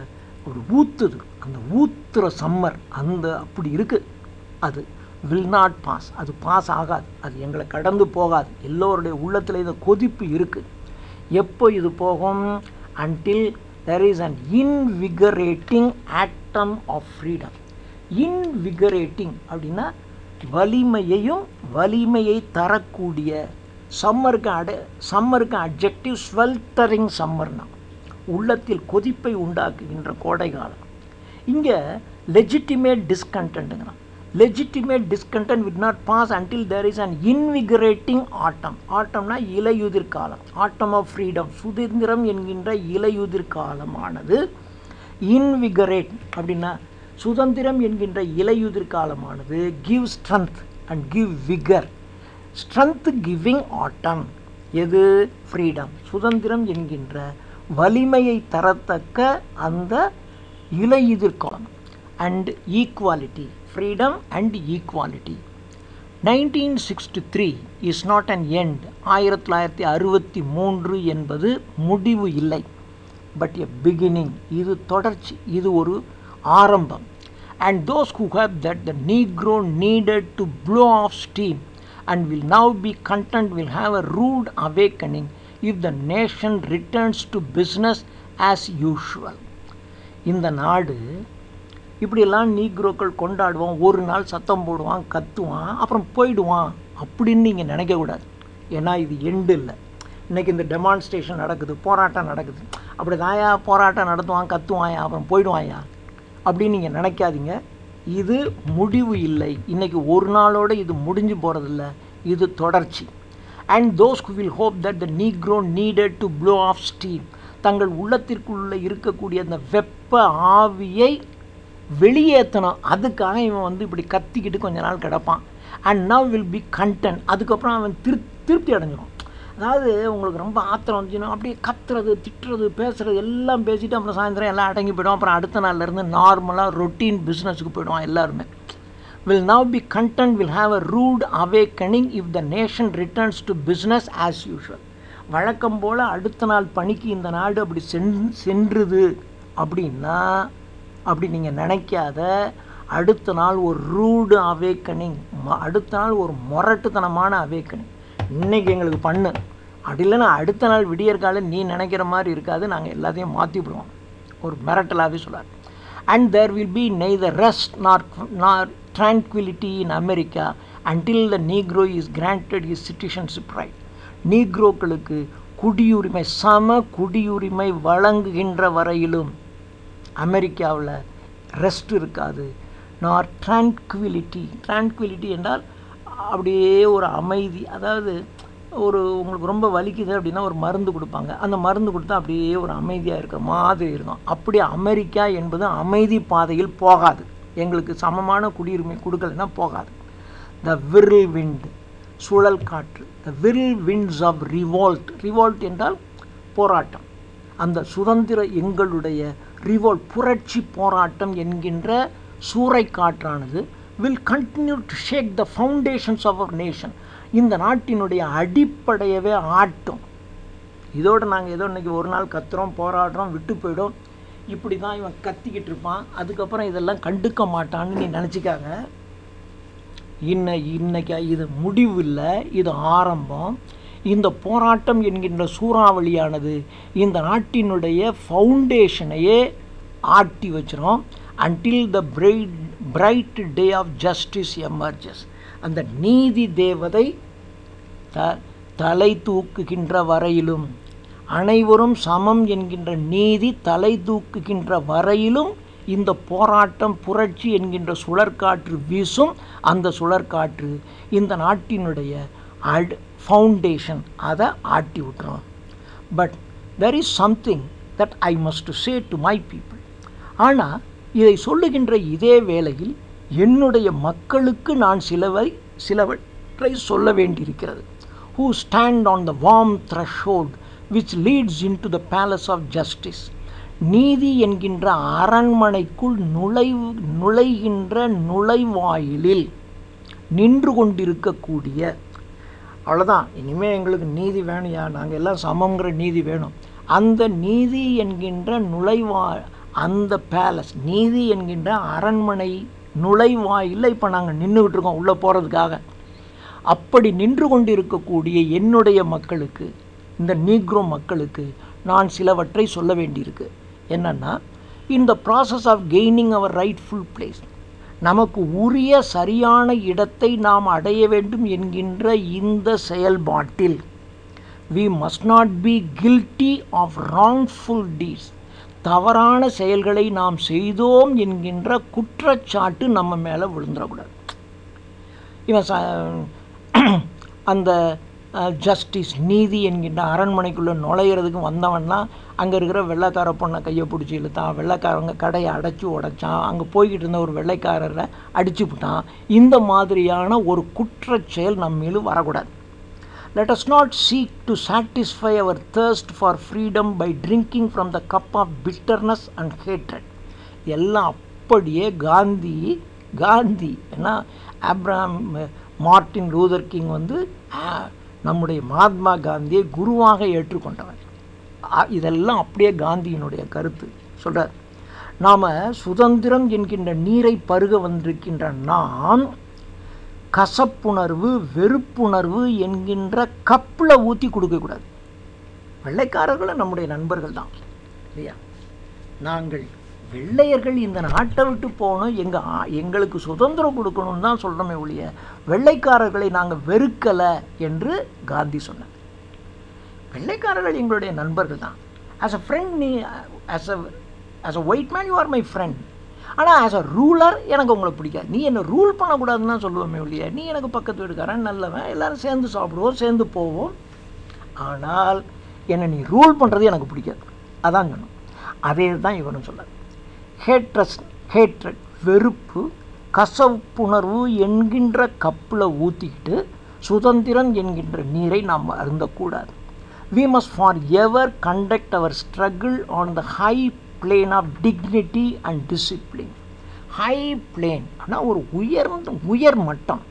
ஒரு ஊத்துது. அந்த ஊத்துற சம்மர் அந்த அப்படி இருக்குது அது வில் நாட் பாஸ் அது பாஸ் ஆகாது. அது எங்களை கடந்து போகாது. எல்லோருடைய உள்ளத்தில் இந்த கொதிப்பு இருக்குது எப்போ இது போகும்? Until there is an invigorating autumn of freedom invigorating அப்படின்னா வலிமையையும் வலிமையை தரக்கூடிய சம்மருக்கு அட சம்மருக்கு அப்ஜெக்டிவ் ஸ்வெல்தரிங் சம்மர்னா உள்ளத்தில் கொதிப்பை உண்டாக்குகின்ற கோடை காலம். இங்கே legitimate டிஸ்கண்டன்ட்டுங்கிறான் legitimate discontent will not pass until there is an invigorating autumn ஆட்டம்னா இலையுதிர் காலம். ஆட்டம் ஆஃப் ஃப்ரீடம் சுதந்திரம் என்கின்ற இலையுதிர் காலமானது இன்விகரேட் அப்படின்னா சுதந்திரம் என்கின்ற இலையுதிர் காலமானது give strength and give vigour strength giving autumn எது? ஃப்ரீடம் சுதந்திரம் என்கின்ற வலிமையை தரத்தக்க அந்த இலையுதிர் காலம் and equality freedom and equality nineteen sixty three is not an end ஆயிரத்தி தொள்ளாயிரத்தி அறுபத்தி மூன்று என்பது முடிவு இல்லை. பட் எ பிகினிங் இது தொடர்ச்சி. இது ஒரு ஆரம்பம். And those who have that the Negro needed to blow off steam and will now be content will have a rude awakening if the nation returns to business as usual இந்த நாடு இப்படியெல்லாம் நீக்ரோக்கள் கொண்டாடுவான் ஒரு நாள் சத்தம் போடுவான் கத்துவான் அப்புறம் போயிடுவான் அப்படின்னு நீங்கள் நினைக்கக்கூடாது. ஏன்னா இது எண்டு இல்லை. இன்றைக்கி இந்த டெமான்ஸ்ட்ரேஷன் நடக்குது போராட்டம் நடக்குது. அப்படி தாயா போராட்டம் நடத்துவான் கத்துவாயா அப்புறம் போயிடுவாயா அப்படின்னு நீங்கள் நினைக்காதீங்க. இது முடிவு இல்லை. இன்றைக்கி ஒரு நாளோடு இது முடிஞ்சு போகிறதில்ல இது தொடர்ச்சி. And those who will hope that the Negro needed to blow off steam தங்கள் உள்ளத்திற்குள்ளே இருக்கக்கூடிய அந்த வெப்ப ஆவியை வெளியேற்றணும் அதுக்காக இவன் வந்து இப்படி கத்திக்கிட்டு கொஞ்ச நாள் கிடப்பான். And now will be content அதுக்கப்புறம் அவன் திரு திருப்தி அடைஞ்சிடும் அதாவது உங்களுக்கு ரொம்ப ஆத்திரம் வந்துச்சுன்னா அப்படியே கத்துறது திட்டுறது பேசுகிறது எல்லாம் பேசிட்டு அப்புறம் சாயந்தரம் எல்லாம் அடங்கி போயிடும் அப்புறம் அடுத்த நாள்லேருந்து நார்மலாக ரொட்டீன் பிஸ்னஸுக்கு போயிடுவான் எல்லாருமே. Will now be content will have a rude awakening if the nation returns to business as usual. வழக்கம் போல் அடுத்த நாள் பணிக்கு இந்த நாடு அப்படி சென் சென்றுது அப்படின்னா அப்படி நீங்கள் நினைக்காத அடுத்த நாள் ஒரு ரூடு அவேக்கனிங் அடுத்த நாள் ஒரு முரட்டுத்தனமான அவேக்கனிங் இன்னைக்கு எங்களுக்கு பண்ணு. அப்படி இல்லைன்னா அடுத்த நாள் விடியற்கால நீ நினைக்கிற மாதிரி இருக்காது நாங்கள் எல்லாத்தையும் மாற்றிவிடுவோம் ஒரு மிரட்டலாகவே சொல்லார் and there will be neither rest nor nor tranquility in America until the Negro is granted his citizenship right. நீக்ரோக்களுக்கு குடியுரிமை சம குடியுரிமை வழங்குகின்ற வரையிலும் அமெரிக்காவில் ரெஸ்ட் இருக்காது. நார் ட்ரான்குவிலிட்டி ட்ரான்குவிலிட்டி என்றால் அப்படியே ஒரு அமைதி. அதாவது ஒரு உங்களுக்கு ரொம்ப வலிக்குது அப்படின்னா ஒரு மருந்து கொடுப்பாங்க. அந்த மருந்து கொடுத்தா அப்படியே ஒரு அமைதியாக இருக்க மாதிரி இருக்கும். அப்படி அமெரிக்கா என்பது அமைதி பாதையில் போகாது. எங்களுக்கு சமமான குடியுரிமை கொடுக்கலன்னா போகாது. த விரில் விண்ட் சுழல் காற்று. The whirlwinds of revolt revolt என்றால் போராட்டம். அந்த சுதந்திர எங்களுடைய ரிவால்ட் புரட்சி போராட்டம் என்கின்ற சூறை காற்றானது will continue to shake the foundations of our nation இந்த நாட்டினுடைய அடிப்படையவே ஆட்டும். இதோடு நாங்கள் ஏதோ இன்றைக்கி ஒரு நாள் கத்துறோம் போராடுறோம் விட்டு போயிடும் இப்படி தான் இவன் கத்திக்கிட்டு இருப்பான். அதுக்கப்புறம் இதெல்லாம் கண்டுக்க மாட்டான்னு நீ நினச்சிக்காங்க இன்ன இன்னைக்கு இது முடிவு இல்லை இது ஆரம்பம். இந்த போராட்டம் என்கின்ற சூறாவளியானது இந்த நாட்டினுடைய ஃபவுண்டேஷனையே ஆட்டி வச்சிரும். Until the bright bright day of justice emerges அந்த நீதி தேவதை த தலை தூக்குகின்ற வரையிலும் அனைவரும் சமம் என்கின்ற நீதி தலை தூக்குகின்ற வரையிலும் இந்த போராட்டம் புரட்சி என்கின்ற சுழற்காற்று வீசும். அந்த சுழற்காற்று இந்த நாட்டினுடைய அட் ஃபவுண்டேஷன் அதை ஆட்டி விட்டுரும். But there is something that I must say to my people ஆனால் இதை சொல்லுகின்ற இதே வேளையில் என்னுடைய மக்களுக்கு நான் சிலவை சிலவற்றை சொல்ல வேண்டியிருக்கிறது. Who stand on the warm threshold which leads into the palace of justice நீதி என்கின்ற அரண்மனைக்குள் நுழைவு நுழைகின்ற நுழைவாயிலில் நின்று கொண்டிருக்கக்கூடிய அவ்வளோதான் இனிமேல் எங்களுக்கு நீதி வேணும்யா? நாங்கள் எல்லாம் சமங்கிற நீதி வேணும். அந்த நீதி என்கின்ற நுழைவா அந்த பேலஸ் நீதி என்கின்ற அரண்மனை நுழைவாயில் இப்போ நாங்கள் நின்றுக்கிட்டு இருக்கோம் உள்ளே போகிறதுக்காக அப்படி நின்று கொண்டிருக்கக்கூடிய என்னுடைய மக்களுக்கு இந்த நீக்ரோ மக்களுக்கு நான் சிலவற்றை சொல்ல வேண்டியிருக்கு. என்னென்னா இந்த process of gaining our rightful place நமக்கு உரிய சரியான இடத்தை நாம் அடைய வேண்டும் என்கின்ற இந்த செயல்பாட்டில் we must not be guilty of wrongful deeds தவறான செயல்களை நாம் செய்தோம் என்கின்ற குற்றச்சாட்டு நம்ம மேலே விழுந்துடக்கூடாது. இவன் ச அந்த ஜஸ்டிஸ் நீதி என்கின்ற அரண்மனைக்குள்ளே நுழையிறதுக்கு வந்தவன்னா அங்கே இருக்கிற வெள்ளைக்கார பொண்ணை கையை பிடிச்சி இழுத்தான். வெள்ளைக்காரங்க கடையை அடைச்சி உடைச்சான். அங்கே போய்கிட்டு இருந்த ஒரு வெள்ளைக்காரரை அடிச்சு விட்டான் இந்த மாதிரியான ஒரு குற்றச்செயல் செயல் வரக்கூடாது. Let us not seek to satisfy our thirst for freedom by drinking from the cup of bitterness and hatred எல்லாம் அப்படியே காந்தி காந்தி. ஏன்னா அப்ராம் மார்ட்டின் லூதர் கிங் வந்து நம்முடைய மகாத்மா காந்தியை குருவாக ஏற்றுக்கொண்டவர் இதெல்லாம் அப்படியே காந்தியினுடைய கருத்து. சொல்கிறார் நாம் சுதந்திரம் என்கின்ற நீரை பருக வந்திருக்கின்ற நாம் கசப்புணர்வு வெறுப்புணர்வு என்கின்ற கப்பில் ஊற்றி கொடுக்கக்கூடாது வெள்ளைக்காரர்களும் நம்முடைய நண்பர்கள் தான் இல்லையா? நாங்கள் வெள்ளையர்கள் இந்த நாட்டை விட்டு போகணும் எங்கள் எங்களுக்கு சுதந்திரம் கொடுக்கணும்னு தான் சொல்கிறோமே ஒழிய வெள்ளைக்காரர்களை நாங்கள் வெறுக்கலை என்று காந்தி சொன்னார். வெள்ளைக்காரர்கள் எங்களுடைய நண்பர்கள் தான். ஆஸ் அ ஃப்ரெண்ட் நீ as a as a white man you are my friend ஆனால் ஆஸ் அ ரூலர் எனக்கு உங்களை பிடிக்காது. நீ என்னை ரூல் பண்ணக்கூடாதுன்னு தான் சொல்லுவோமே ஒழிய நீ எனக்கு பக்கத்து வீட்டுக்காரன் நல்லவன் எல்லோரும் சேர்ந்து சாப்பிடுவோம் சேர்ந்து போவோம். ஆனால் என்னை நீ ரூல் பண்ணுறது எனக்கு பிடிக்காது. அதான் சொன்னோம். அதே தான் இவனும் சொன்னார். ஹேட்ரஸ் ஹேட்ரட் வெறுப்பு கசப்புணர்வு என்கின்ற கப்பில் ஊற்றிக்கிட்டு சுதந்திரம் என்கின்ற நீரை நாம் அருந்தக்கூடாது. We must forever conduct our struggle on the high plane of dignity and discipline high plane ஆனால் ஒரு உயர்ந்த உயர் மட்டம்.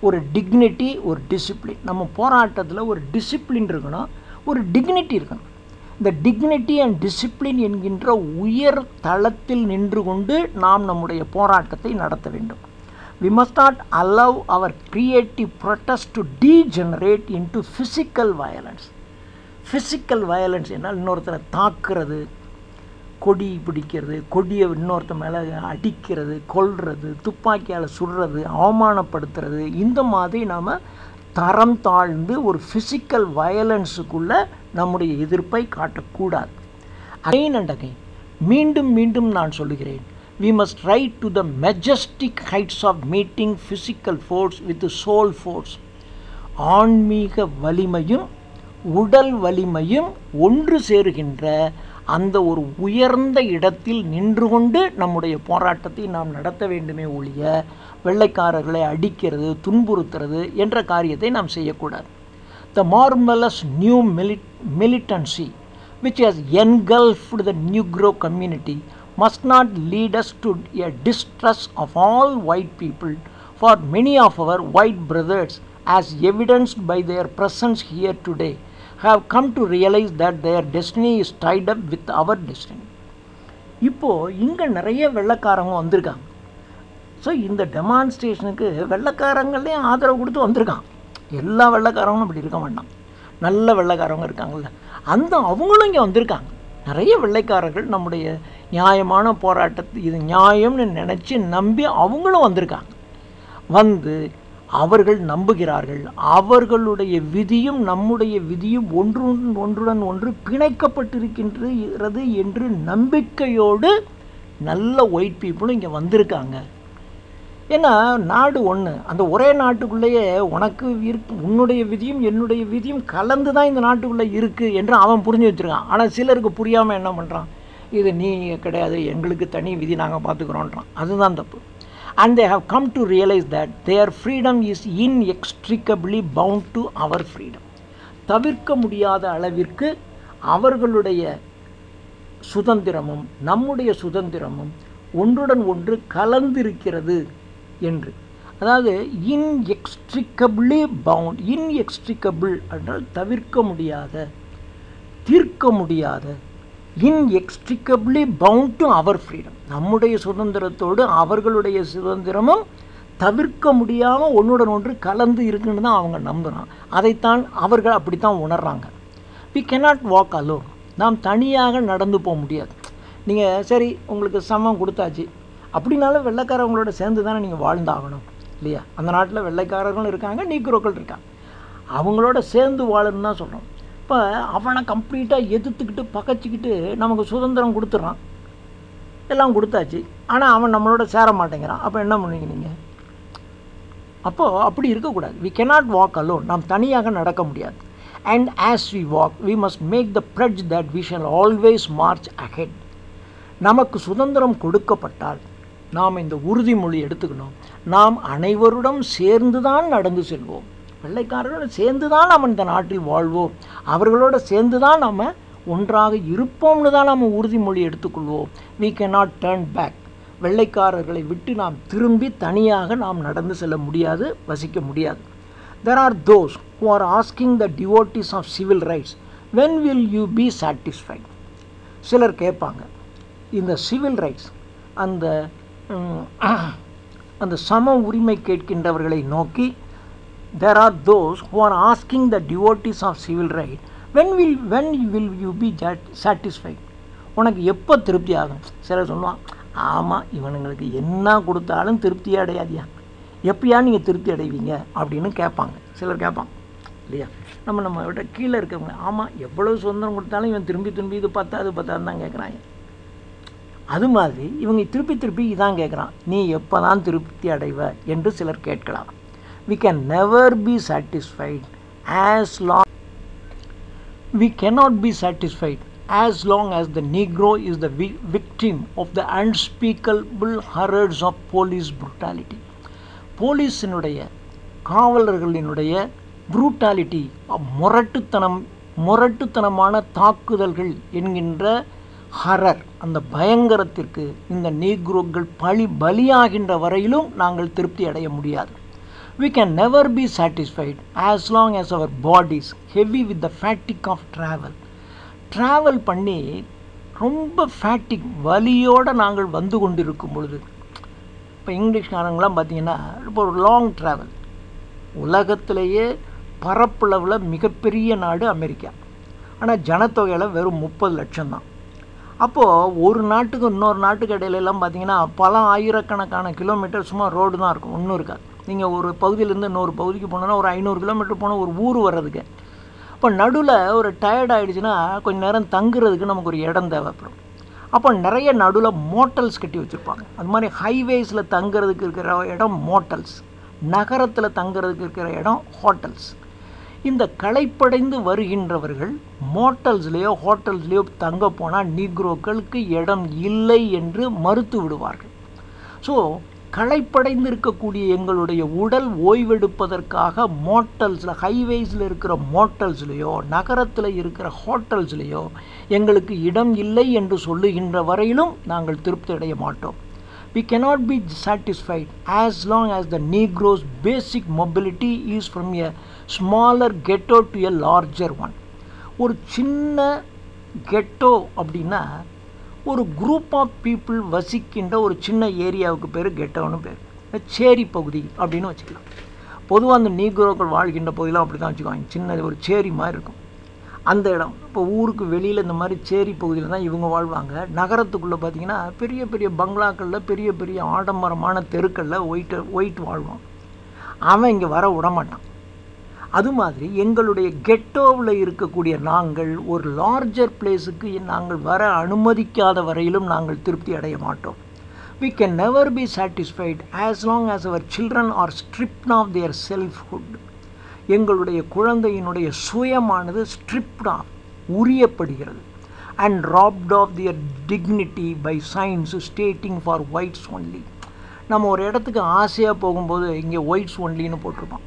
ஒரு டிக்னிட்டி ஒரு டிசிப்ளின் நம்ம போராட்டத்தில் ஒரு டிசிப்ளின் இருக்கணும். ஒரு டிக்னிட்டி இருக்கணும். இந்த டிக்னிட்டி அண்ட் டிசிப்ளின் என்கின்ற உயர் தளத்தில் நின்று கொண்டு நாம் நம்முடைய போராட்டத்தை நடத்த வேண்டும். We must not allow our creative protest to degenerate into physical violence physical violence என்னால் இன்னொருத்தரை தாக்குறது கொடி பிடிக்கிறது கொடியை இன்னொருத்த மேலே அடிக்கிறது கொல்றது துப்பாக்கியால் சுடுறது அவமானப்படுத்துறது இந்த மாதிரி நாம் தரம் தாழ்ந்து ஒரு ஃபிசிக்கல் வயலன்ஸுக்குள்ளே நம்முடைய எதிர்ப்பை காட்டக்கூடாது. அகைன் அண்ட் அகைன் மீண்டும் மீண்டும் நான் சொல்லுகிறேன் we must rise to the majestic heights of meeting physical force with soul force ஆன்மீக வலிமையும் உடல் வலிமையும் ஒன்று சேருகின்ற அந்த ஒரு உயர்ந்த இடத்தில் நின்று கொண்டு நம்முடைய போராட்டத்தை நாம் நடத்த வேண்டுமே ஒழிய வெள்ளைக்காரர்களை அடிக்கிறது துன்புறுத்துறது என்ற காரியத்தை நாம் செய்யக்கூடாது the marvellous new mili militancy which has engulfed the Negro community must not lead us to a distrust of all white people, for many of our white brothers, as evidenced by their presence here today, have come to realize that their destiny is tied up with our destiny. இப்போது இங்கே நிறைய வெள்ளைக்காரங்க வந்திருக்காங்க so இந்த டெமான்ஸ்ட்ரேஷனுக்கு வெள்ளைக்காரங்களே ஆதரவு கொடுத்து வந்திருக்கான். எல்லா வெள்ளைக்காரங்களும் அப்படி இருக்க மாட்டான். நல்ல வெள்ளைக்காரங்க இருக்காங்கல்ல. அந்த அவங்களும் இங்கே வந்திருக்காங்க. நிறைய வெள்ளைக்காரர்கள் நம்முடைய நியாயமான போராட்டத்தை இது நியாயம்னு நினச்சி நம்பி அவங்களும் வந்திருக்காங்க. வந்து அவர்கள் நம்புகிறார்கள். அவர்களுடைய விதியும் நம்முடைய விதியும் ஒன்றுடன் ஒன்றுடன் ஒன்று பிணைக்கப்பட்டிருக்கின்றது என்று நம்பிக்கையோடு நல்ல ஒயிட் பீப்புளும் இங்கே வந்திருக்காங்க. ஏன்னா நாடு ஒன்று அந்த ஒரே நாட்டுக்குள்ளேயே உனக்கு இருக்கு உன்னுடைய விதியும் என்னுடைய விதியும் கலந்து தான் இந்த நாட்டுக்குள்ளே இருக்குது என்று அவன் புரிஞ்சு வச்சுருக்கான். ஆனால் சிலருக்கு புரியாமல் என்ன பண்ணுறான் இது நீ கிடையாது எங்களுக்கு தனி விதி நாங்கள் பார்த்துக்குறோன்றான் அதுதான் தப்பு. And they have come to realise that their freedom is inextricably bound to our freedom தவிர்க்க முடியாத அளவிற்கு அவர்களுடைய சுதந்திரமும் நம்முடைய சுதந்திரமும் ஒன்றுடன் ஒன்று கலந்திருக்கிறது. என்று. அதாவது இன்எக்ஸ்ட்ரிக்கபிளி பவுண்ட் இன்எக்ஸ்ட்ரிக்கபிள் என்றால் தவிர்க்க முடியாத தீர்க்க முடியாத inextricably bound to our freedom நம்முடைய சுதந்திரத்தோடு அவர்களுடைய சுதந்திரமும் தவிர்க்க முடியாமல் ஒன்றுடன் ஒன்று கலந்து இருக்குன்னு தான் அவங்க நம்புகிறான் அதைத்தான் அவர்கள் அப்படித்தான் உணர்றாங்க. வி கெனாட் வாக் அலோ நாம் தனியாக நடந்து போக முடியாது. நீங்கள் சரி உங்களுக்கு சமம் கொடுத்தாச்சு. அப்படின்னாலும் வெள்ளைக்காரவங்களோட சேர்ந்து தானே நீங்கள் வாழ்ந்தாகணும் இல்லையா? அந்த நாட்டில் வெள்ளைக்காரர்களும் இருக்காங்க நீக்ரோக்கள் இருக்காங்க. அவங்களோட சேர்ந்து வாழணும்னு தான் சொல்கிறோம் இப்போ அவனை கம்ப்ளீட்டாக எதிர்த்துக்கிட்டு பகைச்சிக்கிட்டு நமக்கு சுதந்திரம் கொடுத்துட்றான். எல்லாம் கொடுத்தாச்சு. ஆனால் அவன் நம்மளோட சேர மாட்டேங்கிறான். அப்போ என்ன பண்ணுவீங்க நீங்கள் அப்போது அப்படி இருக்கக்கூடாது. வி கெனாட் வாக் அலோன் நாம் தனியாக நடக்க முடியாது. And as we walk we must make the pledge that we shall always march ahead நமக்கு சுதந்திரம் கொடுக்கப்பட்டால் நாம் இந்த உறுதிமொழி எடுத்துக்கணும். நாம் அனைவருடன் சேர்ந்து தான் நடந்து செல்வோம். வெள்ளைக்காரர்களோடு சேர்ந்து தான் நாம் இந்த நாட்டில் வாழ்வோம். அவர்களோட சேர்ந்து தான் நம்ம ஒன்றாக இருப்போம்னு தான் நம்ம உறுதிமொழி எடுத்துக்கொள்வோம். We cannot turn back வெள்ளைக்காரர்களை விட்டு நாம் திரும்பி தனியாக நாம் நடந்து செல்ல முடியாது வசிக்க முடியாது. There are those who are asking the devotees of civil rights when will you be satisfied சிலர் கேட்பாங்க இந்த சிவில் ரைட்ஸ் அந்த அந்த சம உரிமை கேட்கின்றவர்களை நோக்கி there are those who are asking the devotees of civil right when will when will you be satisfied உனக்கு எப்போ திருப்தி ஆகும்? சிலர் சொல்லுவான். ஆமாம் இவனுங்களுக்கு என்ன கொடுத்தாலும் திருப்தி அடையாதியா? எப்பயா நீங்கள் திருப்தி அடைவீங்க? அப்படின்னு கேட்பாங்க. சிலர் கேட்பாங்க. இல்லையா? நம்ம நம்ம விட கீழே இருக்கவங்க ஆமாம் எவ்வளோ சுதந்திரம் கொடுத்தாலும் இவன் திரும்பி திரும்பி இது பார்த்தா அது பார்த்தான்னு தான் கேட்குறாங்க. அது மாதிரி இவங்க திருப்பி திருப்பி இதான் கேட்குறான் நீ எப்போ தான் திருப்தி அடைவ? என்று சிலர் கேட்கலாம். We can never be satisfied as long we cannot be satisfied as long as the Negro is the victim of the the unspeakable horrors of police brutality போலீஸினுடைய காவலர்களினுடைய புரூட்டாலிட்டி முரட்டுத்தனம் முரட்டுத்தனமான தாக்குதல்கள் என்கின்ற ஹரர் அந்த பயங்கரத்திற்கு இந்த நீக்ரோக்கள் பழி பலியாகின்ற வரையிலும் நாங்கள் திருப்தி அடைய முடியாது. We can never be satisfied as long as our bodies heavy with the fatigue of travel. Travel பண்ணி ரொம்ப ஃபேட்டிக் வலியோடு நாங்கள் வந்து கொண்டிருக்கும் பொழுது இப்போ இங்கிலீஷ்காரங்களாம் பார்த்தீங்கன்னா இப்போ ஒரு லாங் ட்ராவல் உலகத்திலேயே பரப்பளவில் மிகப்பெரிய நாடு அமெரிக்கா. ஆனால் ஜனத்தொகையில் வெறும் முப்பது லட்சம் தான் அப்போது ஒரு நாட்டுக்கு இன்னொரு நாட்டுக்கு இடையிலலாம் பார்த்தீங்கன்னா பல ஆயிரக்கணக்கான கிலோமீட்டர் சும்மா ரோடு தான் இருக்கும். ஒன்றும் இருக்காது. நீங்கள் ஒரு பகுதியிலேருந்து இன்னொரு பகுதிக்கு போனோன்னா ஒரு ஐநூறு கிலோமீட்டர் போனால் ஒரு ஊர் வர்றதுக்கு. அப்போ நடுவில் ஒரு டயர்ட் ஆகிடுச்சுன்னா கொஞ்சம் நேரம் தங்குறதுக்கு நமக்கு ஒரு இடம் தேவைப்படும். அப்போ நிறைய நடுவில் மோட்டல்ஸ் கட்டி வச்சுருப்பாங்க. அது மாதிரி ஹைவேஸில் தங்குறதுக்கு இருக்கிற இடம் மோட்டல்ஸ் நகரத்தில் தங்குறதுக்கு இருக்கிற இடம் ஹோட்டல்ஸ் இந்த களைப்படைந்து வருகின்றவர்கள் மோட்டல்ஸ்லேயோ ஹோட்டல்ஸ்லேயோ தங்க போனால் நீக்ரோக்களுக்கு இடம் இல்லை என்று மறுத்து விடுவார்கள். ஸோ களைப்படைந்து இருக்கக்கூடிய எங்களுடைய உடல் ஓய்வெடுப்பதற்காக மோட்டல்ஸில் ஹைவேஸில் இருக்கிற மோட்டல்ஸ்லேயோ நகரத்தில் இருக்கிற ஹோட்டல்ஸ்லேயோ எங்களுக்கு இடம் இல்லை என்று சொல்லுகின்ற வரையிலும் நாங்கள் திருப்தி அடைய மாட்டோம். We cannot be satisfied as long as the Negro's basic mobility is from a smaller ghetto to a larger one ஒரு சின்ன கெட்டோ அப்படின்னா ஒரு குரூப் ஆஃப் பீப்புள் வசிக்கின்ற ஒரு சின்ன ஏரியாவுக்கு பேர் கெட்டோன்னு பேர். சேரி பகுதி அப்படின்னு வச்சுக்கலாம். பொதுவாக அந்த நீக்ரோக்கள் வாழ்கின்ற பகுதியெலாம் அப்படி தான் வச்சுக்குவாங்க. சின்ன ஒரு சேரி மாதிரி இருக்கும். அந்த இடம். இப்போ ஊருக்கு வெளியில் இந்த மாதிரி சேரி பகுதியில் தான் இவங்க வாழ்வாங்க. நகரத்துக்குள்ளே பார்த்தீங்கன்னா பெரிய பெரிய பங்களாக்களில் பெரிய பெரிய ஆடம்பரமான தெருக்களில் ஒயிட் ஒயிட் வாழ்வான். அவன் இங்கே வர விடமாட்டான் அது மாதிரி எங்களுடைய கெட்டோவில் இருக்கக்கூடிய நாங்கள் ஒரு லார்ஜர் பிளேஸுக்கு நாங்கள் வர அனுமதிக்காத வரையிலும் நாங்கள் திருப்தி அடைய மாட்டோம். We can never be satisfied as long as our children are stripped of their selfhood எங்களுடைய குழந்தையினுடைய சுயமானது stripped of உரியப்படுகிறது. And robbed of their dignity by signs stating for whites only நம்ம ஒரு இடத்துக்கு ஆசையாக போகும்போது இங்கே ஒயிட்ஸ் ஒன்லின்னு போட்டிருப்போம்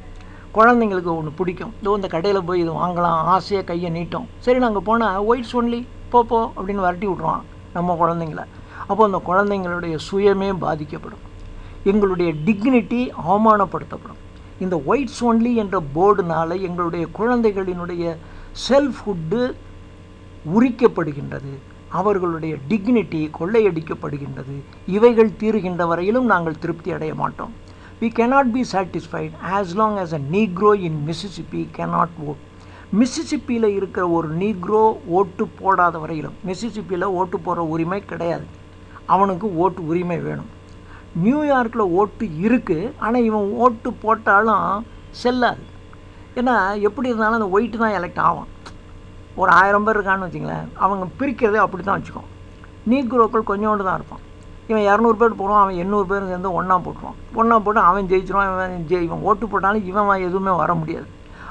குழந்தைங்களுக்கு ஒன்று பிடிக்கும். இதோ இந்த கடையில் போய் இது வாங்கலாம் ஆசையாக கையை நீட்டும். சரி நாங்கள் போனால் ஒயிட்ஸ் ஒன்லி போ போ அப்படின்னு வரட்டி விட்ருவான் நம்ம குழந்தைங்கள. அப்போ அந்த குழந்தைங்களுடைய சுயமே பாதிக்கப்படும். எங்களுடைய டிக்னிட்டி அவமானப்படுத்தப்படும். இந்த ஒயிட்ஸ் ஒன்லி என்ற போர்டுனால் எங்களுடைய குழந்தைகளினுடைய செல்ஃப்ஹுட்டு உரிக்கப்படுகின்றது. அவர்களுடைய டிக்னிட்டி கொள்ளையடிக்கப்படுகின்றது. இவைகள் தீருகின்ற வரையிலும் நாங்கள் திருப்தி அடைய மாட்டோம். We cannot be satisfied as long as a negro in mississippi cannot vote. மிசிசிப்பியில் இருக்கிற ஒரு நீக்ரோ ஓட்டு போடாத வரையிலும் மிசிசிப்பியில் ஓட்டு போடுற உரிமை கிடையாது. அவனுக்கு ஓட்டு உரிமை வேணும். நியூயார்க்கில் ஓட்டு இருக்குது ஆனால் இவன் ஓட்டு போட்டாலும் செல்லாது. ஏன்னா எப்படி இருந்தாலும் அந்த ஒயிட்டு தான் எலெக்ட் ஆகும் ஒரு ஆயிரம் பேர் இருக்கான்னு வச்சுங்களேன் அவங்க பிரிக்கிறதே அப்படி தான் வச்சுக்கோம். நீக்ரோக்கள் கொஞ்சோண்டு தான் இருப்பான். இவன் இரநூறு பேர் போடுவான் அவன் எண்ணூறு பேர் சேர்ந்து ஒன்றா போட்டுருவான். ஒன்றா போட்டு அவன் ஜெயிச்சிருவான் இவன் ஜெய் இவன் ஓட்டு போட்டாலும் இவன் எதுவுமே வர முடியாது.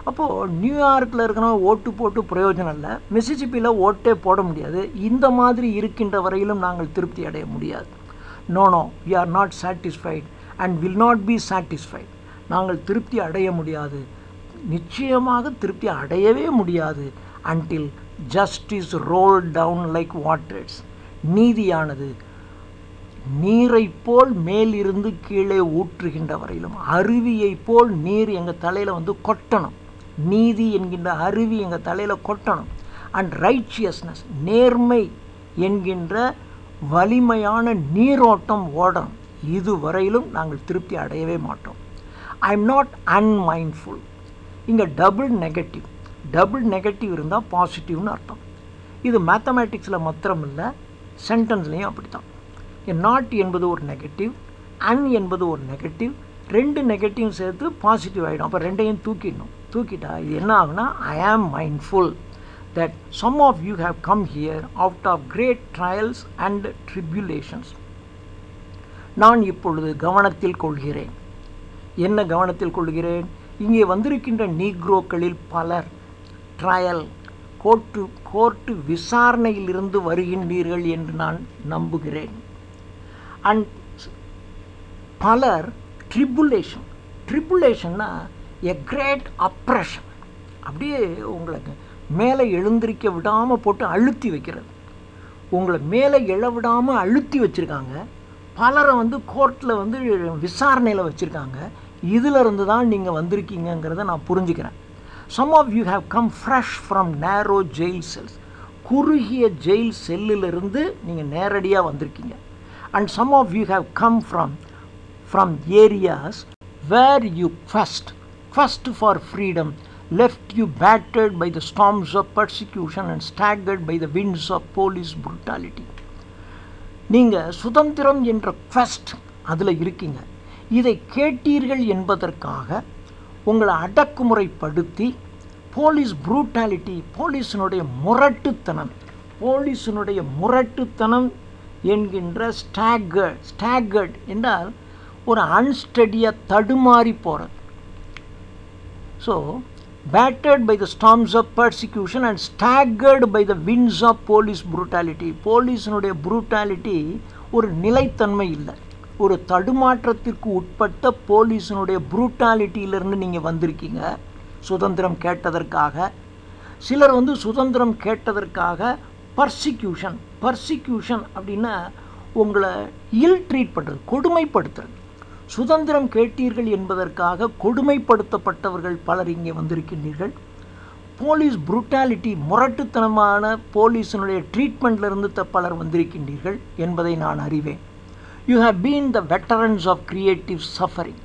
அப்போது நியூயார்க்கில் இருக்கிறவன் ஓட்டு போட்டு பிரயோஜனம் இல்லை. மிசிசிப்பியில் ஓட்டே போட முடியாது. இந்த மாதிரி இருக்கின்ற வரையிலும் நாங்கள் திருப்தி அடைய முடியாது. No no we are not satisfied and will not be satisfied நாங்கள் திருப்தி அடைய முடியாது. நிச்சயமாக திருப்தி அடையவே முடியாது until justice roll down like waters நீதியானது நீரைப் போல் மேலிருந்து கீழே ஊற்றுகின்ற வரையிலும் அருவியைப் போல் நீர் எங்கள் தலையில் வந்து கொட்டணும். நீதி என்கின்ற அருவி எங்கள் தலையில் கொட்டணும். அண்ட் ரைச்சியஸ்னஸ் நேர்மை என்கின்ற வலிமையான நீரோட்டம் ஓடணும். இது வரையிலும் நாங்கள் திருப்தி அடையவே மாட்டோம். ஐ எம் நாட் அன்மைண்ட்ஃபுல் இங்கே டபுள் நெகட்டிவ் டபுள் நெகட்டிவ் இருந்தால் பாசிட்டிவ்னு அர்த்தம். இது மேத்தமேட்டிக்ஸில் மாத்திரம் இல்லை சென்டென்ஸ்லேயும் அப்படி தான் நாட் என்பது ஒரு நெகட்டிவ் அன் என்பது ஒரு நெகட்டிவ் ரெண்டு நெகட்டிவ் சேர்த்து பாசிட்டிவ் ஆகிடும் அப்போ ரெண்டையும் தூக்கிடணும். தூக்கிட்டா இது என்ன ஆகுனா I am mindful that some of you have come here out of great trials and tribulations. நான் இப்பொழுது கவனத்தில் கொள்கிறேன். என்ன கவனத்தில் கொள்கிறேன்? இங்கே வந்திருக்கின்ற நீக்ரோக்களில் பலர் ட்ரையல் கோர்ட்டு கோர்ட்டு விசாரணையிலிருந்து வருகின்றீர்கள் என்று நான் நம்புகிறேன். அண்ட் பலர் ட்ரிபுலேஷன் ட்ரிபுலேஷன்னா எ கிரேட் அப்ரெஷன் அப்படியே உங்களுக்கு மேலே எழுந்திருக்க விடாமல் போட்டு அழுத்தி வைக்கிறது. உங்களை மேலே எழ விடாமல் அழுத்தி வச்சுருக்காங்க. பலரை வந்து கோர்ட்டில் வந்து விசாரணையில் வச்சுருக்காங்க. இதிலிருந்து தான் நீங்கள் வந்திருக்கீங்கங்கிறத நான் புரிஞ்சுக்கிறேன். Some of you have come fresh from narrow jail cells குறுகிய ஜெயில் செல்லிலிருந்து நீங்கள் நேரடியாக வந்திருக்கீங்க. And some of you have come from from areas where you first first for freedom left you battered by the storms of persecution and staggered by the winds of police brutality. நீங்கள் சுதந்திரம் என்ற first அதில் இருக்கீங்க. இதை கேட்டீர்கள் என்பதற்காக உங்களை அடக்குமுறைப்படுத்தி police brutality போலீஸினுடைய முரட்டுத்தனம் போலீஸினுடைய முரட்டுத்தனம் என்கின்ற ஸ்டாகர்ட் ஸ்டாகர்ட் என்றால் ஒரு அன்ஸ்டடியாக தடுமாறி போகிறது so battered by the storms of persecution and staggered by the winds of police brutality போலீஸினுடைய brutality ஒரு நிலைத்தன்மை இல்லை. ஒரு தடுமாற்றத்திற்கு உட்பட்ட போலீஸினுடைய புரூட்டாலிட்டியிலிருந்து நீங்கள் வந்திருக்கீங்க. சுதந்திரம் கேட்டதற்காக. சிலர் வந்து சுதந்திரம் கேட்டதற்காக பர்சிக்யூஷன் பர்சிக்யூஷன் அப்படின்னா உங்களை இல் ட்ரீட் பண்ணுறது கொடுமைப்படுத்துறது. சுதந்திரம் கேட்டீர்கள் என்பதற்காக கொடுமைப்படுத்தப்பட்டவர்கள் பலர் இங்கே வந்திருக்கின்றீர்கள். போலீஸ் புரூட்டாலிட்டி முரட்டுத்தனமான போலீஸினுடைய ட்ரீட்மெண்ட்லேருந்து த பலர் வந்திருக்கின்றீர்கள் என்பதை நான் அறிவேன். You have been the veterans of creative suffering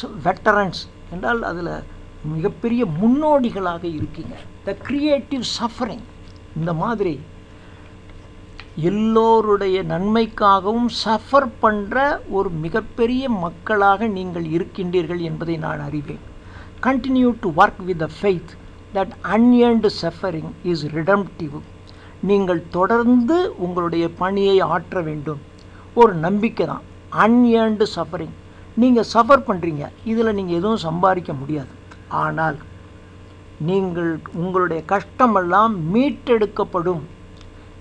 so veterans என்றால் அதில் மிகப்பெரிய முன்னோடிகளாக இருக்கீங்க. த கிரியேட்டிவ் சஃபரிங் இந்த மாதிரி எல்லோருடைய நன்மைக்காகவும் சஃபர் பண்ணுற ஒரு மிகப்பெரிய மக்களாக நீங்கள் இருக்கின்றீர்கள் என்பதை நான் அறிவேன். Continue to work with the faith that unearned suffering is redemptive நீங்கள் தொடர்ந்து உங்களுடைய பணியை ஆற்ற வேண்டும். ஒரு நம்பிக்கை தான். அன்யர்ன்டு சஃபரிங் நீங்கள் சஃபர் பண்ணுறீங்க இதில் நீங்கள் எதுவும் சம்பாதிக்க முடியாது. ஆனால் நீங்கள் உங்களுடைய கஷ்டமெல்லாம் மீட்டெடுக்கப்படும்.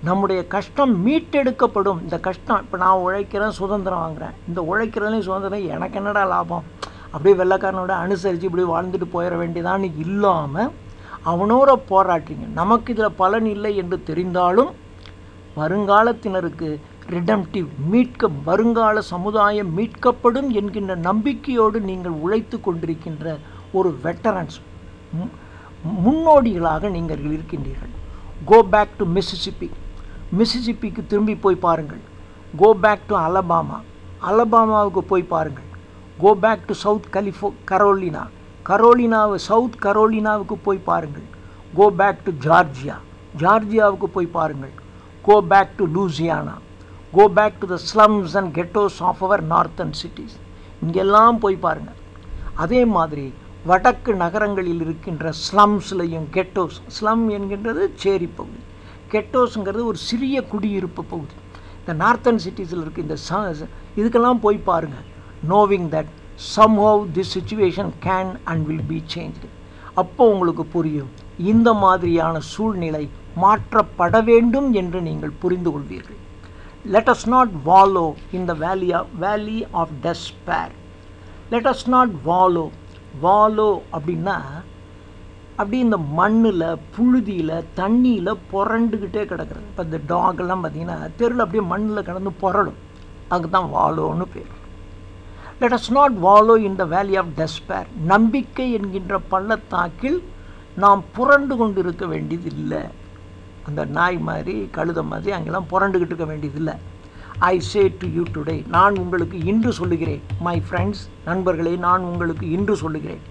நம்முடைய கஷ்டம் மீட்டெடுக்கப்படும். இந்த கஷ்டம் இப்போ நான் உழைக்கிறேன் சுதந்திரம் வாங்குகிறேன் இந்த உழைக்கிறதுலையும் சுதந்திரம் எனக்கு என்னடா லாபம்? அப்படியே வெள்ளைக்காரனோட அனுசரித்து இப்படி வாழ்ந்துட்டு போயிட வேண்டியதான்னு இல்லாமல் அவனோட போராட்டிங்க. நமக்கு இதில் பலன் இல்லை என்று தெரிந்தாலும் வருங்காலத்தினருக்கு ரிடம்டிவ் மீட்க வருங்கால சமுதாயம் மீட்கப்படும் என்கின்ற நம்பிக்கையோடு நீங்கள் உழைத்து கொண்டிருக்கின்ற ஒரு வெட்டரன்ஸ் முன்னோடிகளாக நீங்கள் இருக்கின்றீர்கள். கோ பேக் டு மிசிசிப்பி மிசிசிப்பிக்கு திரும்பி போய் பாருங்கள். கோ பேக் டு அலபாமா அலபாமாவுக்கு போய் பாருங்கள். Go back to South Califo Carolina கரோலினாவை South கரோலினாவுக்கு போய் பாருங்கள். கோ பேக் டு ஜார்ஜியா ஜார்ஜியாவுக்கு போய் பாருங்கள். Go back to Louisiana go back to the slums and ghettos of our northern cities இங்கெல்லாம் போய் பாருங்கள். அதே மாதிரி வடக்கு நகரங்களில் இருக்கின்ற ஸ்லம்ஸ்லையும் கெட்டோஸ் ஸ்லம் என்கின்றது சேரி பகுதி. கெட்டோஸுங்கிறது ஒரு சிறிய குடியிருப்பு பகுதி. இந்த நார்த்தன் சிட்டிஸில் இருக்க இந்த ச இதுக்கெல்லாம் போய் பாருங்கள் knowing that somehow this situation can and will be changed அப்போ உங்களுக்கு புரியும். இந்த மாதிரியான சூழ்நிலை மாற்றப்பட வேண்டும் என்று நீங்கள் புரிந்து கொள்வீர்கள். Let us not wallow in the valley of valley of despair let us not wallow wallow அப்படின்னா அப்படி இந்த மண்ணில் புழுதியில் தண்ணியில் புரண்டுக்கிட்டே கிடக்கிறது. இப்போ இந்த டாகெல்லாம் பார்த்தீங்கன்னா தெருவில் அப்படியே மண்ணில் கிடந்து புரளும் அதுக்கு தான் வாலோன்னு பேர். Let us not wallow in the valley of despair நம்பிக்கை என்கின்ற பள்ளத்தாக்கில் நாம் புரண்டு கொண்டு இருக்க வேண்டியதில்லை. அந்த நாய் மாதிரி கழுத மாதிரி அங்கெல்லாம் புரண்டுக்கிட்டு இருக்க வேண்டியதில்லை. I say to you today நான் உங்களுக்கு இன்று சொல்லுகிறேன். மை ஃப்ரெண்ட்ஸ் நண்பர்களே நான் உங்களுக்கு இன்று சொல்லுகிறேன்.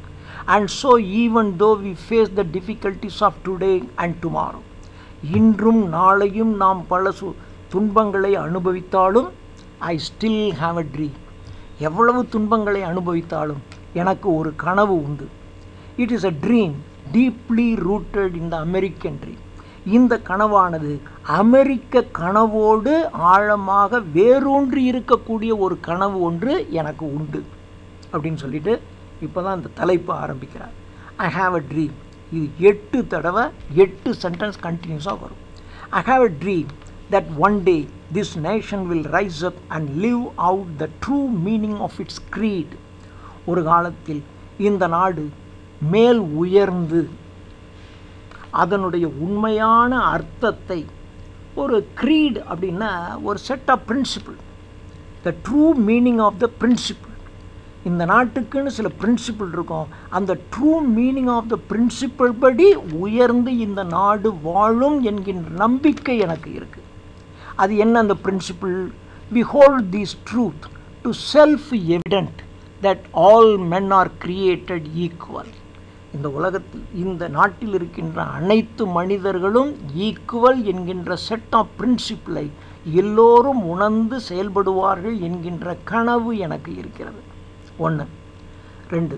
And so even though we face the difficulties of today and tomorrow இன்றும் நாளையும் நாம் பல சு துன்பங்களை அனுபவித்தாலும் I still have a dream எவ்வளவு துன்பங்களை அனுபவித்தாலும் எனக்கு ஒரு கனவு உண்டு. It is a dream deeply rooted in the American dream இந்த கனவானது அமெரிக்க கனவோடு ஆழமாக வேரூன்றி இருக்கக்கூடிய ஒரு கனவு ஒன்று எனக்கு உண்டு. அப்படின்னு சொல்லிட்டு இப்போ தான் இந்த தலைப்பு ஆரம்பிக்கிறார். ஐ ஹாவ் அ ட்ரீம் இது எட்டு தடவை எட்டு சென்டென்ஸ் கண்டினியூஸாக வரும். I have a dream that one day this nation will rise up and live out the true meaning of its creed. ஒரு காலத்தில் இந்த நாடு மேல் உயர்ந்து அதனுடைய உண்மையான அர்த்தத்தை ஒரு க்ரீட் அப்படின்னா ஒரு set of principle the true meaning of the principle இந்த நாட்டுக்குன்னு சில பிரின்சிபிள் இருக்கும். அந்த true meaning of the principle படி உயர்ந்து இந்த நாடு வாழும் என்கின்ற நம்பிக்கை எனக்கு இருக்குது அது என்ன அந்த principle we hold these truth to self evident that all men are created equal இந்த உலகத்தில் இந்த நாட்டில் இருக்கின்ற அனைத்து மனிதர்களும் ஈக்குவல் என்கின்ற செட் ஆஃப் பிரின்சிப்பிளை எல்லோரும் உணர்ந்து செயல்படுவார்கள் என்கின்ற கனவு எனக்கு இருக்கிறது. ஒன்று ரெண்டு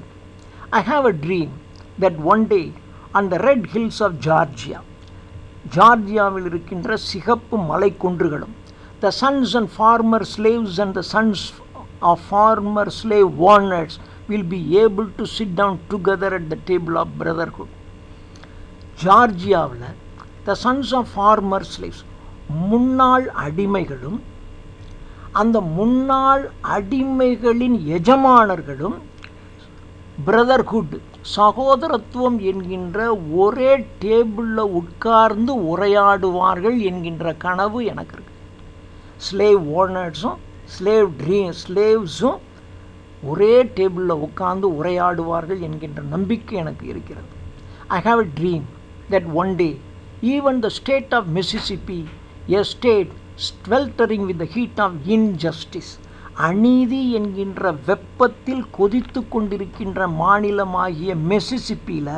I have a dream that one day அந்த ரெட் ஹில்ஸ் ஆஃப் ஜார்ஜியா ஜார்ஜியாவில் இருக்கின்ற சிகப்பு மலை குன்றுகளும் the sons and former slaves and the sons of former slave owners will be able to sit down together at the table of brotherhood ஜார்ஜியாவில் the sons of former slaves முன்னாள் அடிமைகளும் அந்த முன்னாள் அடிமைகளின் எஜமானர்களும் brotherhood சகோதரத்துவம் என்கின்ற ஒரே டேபிளில் உட்கார்ந்து உரையாடுவார்கள் என்கின்ற கனவு எனக்கு இருக்குது ஸ்லேவ் ஓனர்ஸும் ஸ்லேவ் ட்ரீம் ஸ்லேவ்ஸும் ஒரே டேபிளில் உட்கார்ந்து உரையாடுவார்கள் என்கின்ற நம்பிக்கை எனக்கு இருக்கிறது. I have a dream that one day even the state of Mississippi a state sweltering with the heat of injustice. அநீதி என்கின்ற வெப்பத்தில் கொதித்து கொண்டிருக்கின்ற மாநிலமாகிய மெசிசிப்பியில்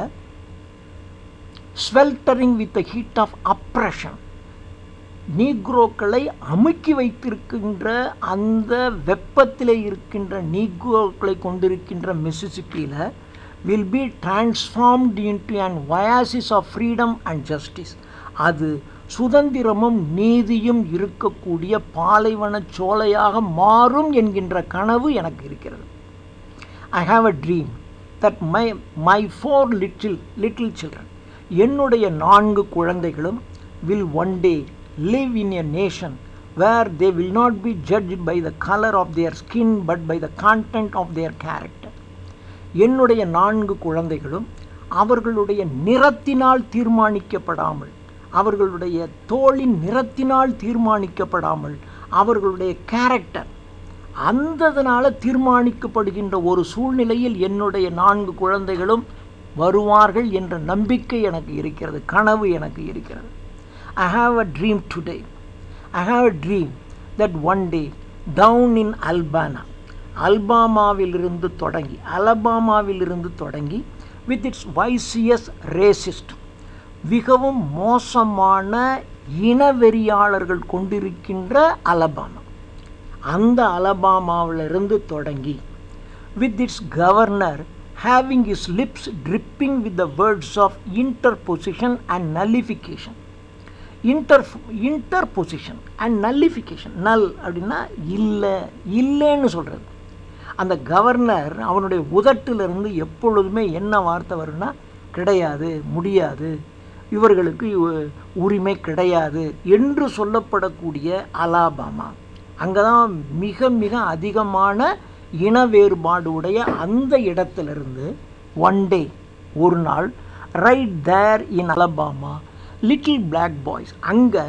sweltering with the heat of oppression நீக்ரோக்களை அமுக்கி வைத்திருக்கின்ற அந்த வெப்பத்தில் இருக்கின்ற நீக்ரோக்களை கொண்டிருக்கின்ற மெசிசிப்பியில் will be transformed into and oasis of freedom and justice அது சுதந்திரமும் நீதியும் இருக்கக்கூடிய பாலைவன சோலையாக மாறும் என்கின்ற கனவு எனக்கு இருக்கிறது. I have a dream that my my four little little children என்னுடைய நான்கு குழந்தைகளும் will one day live in a nation where they will not be judged by the color of their skin but by the content of their character. என்னுடைய நான்கு குழந்தைகளும் அவர்களுடைய நிறத்தினால் தீர்மானிக்கப்படாமல் அவர்களுடைய தோளின் நிறத்தினால் தீர்மானிக்கப்படாமல் அவர்களுடைய கேரக்டர் அந்ததனால் தீர்மானிக்கப்படுகின்ற ஒரு சூழ்நிலையில் என்னுடைய நான்கு குழந்தைகளும் வருவார்கள் என்ற நம்பிக்கை எனக்கு இருக்கிறது கனவு எனக்கு இருக்கிறது. I have a dream today I have a dream that one day down in Alabama அல்பாமாவிலிருந்து தொடங்கி அலபாமாவிலிருந்து தொடங்கி வித் இட்ஸ் வைசியஸ் ரேசிஸ்ட் மிகவும் மோசமான இனவெறியாளர்கள் கொண்டிருக்கின்ற அலபாமா. அந்த அலபாமாவிலிருந்து தொடங்கி with its governor having his lips dripping with the words of interposition and nullification inter interposition and nullification null அப்படின்னா இல்லை இல்லைன்னு சொல்கிறது அந்த கவர்னர் அவனுடைய உதட்டிலிருந்து எப்பொழுதுமே என்ன வார்த்தை வரும்னா கிடையாது முடியாது. இவர்களுக்கு உரிமை கிடையாது என்று சொல்லப்படக்கூடிய அலாபாமா. அங்கே தான் மிக மிக அதிகமான இன வேறுபாடு உடைய அந்த இடத்திலிருந்து ஒன் டே ஒரு நாள் right there in Alabama little black boys அங்கே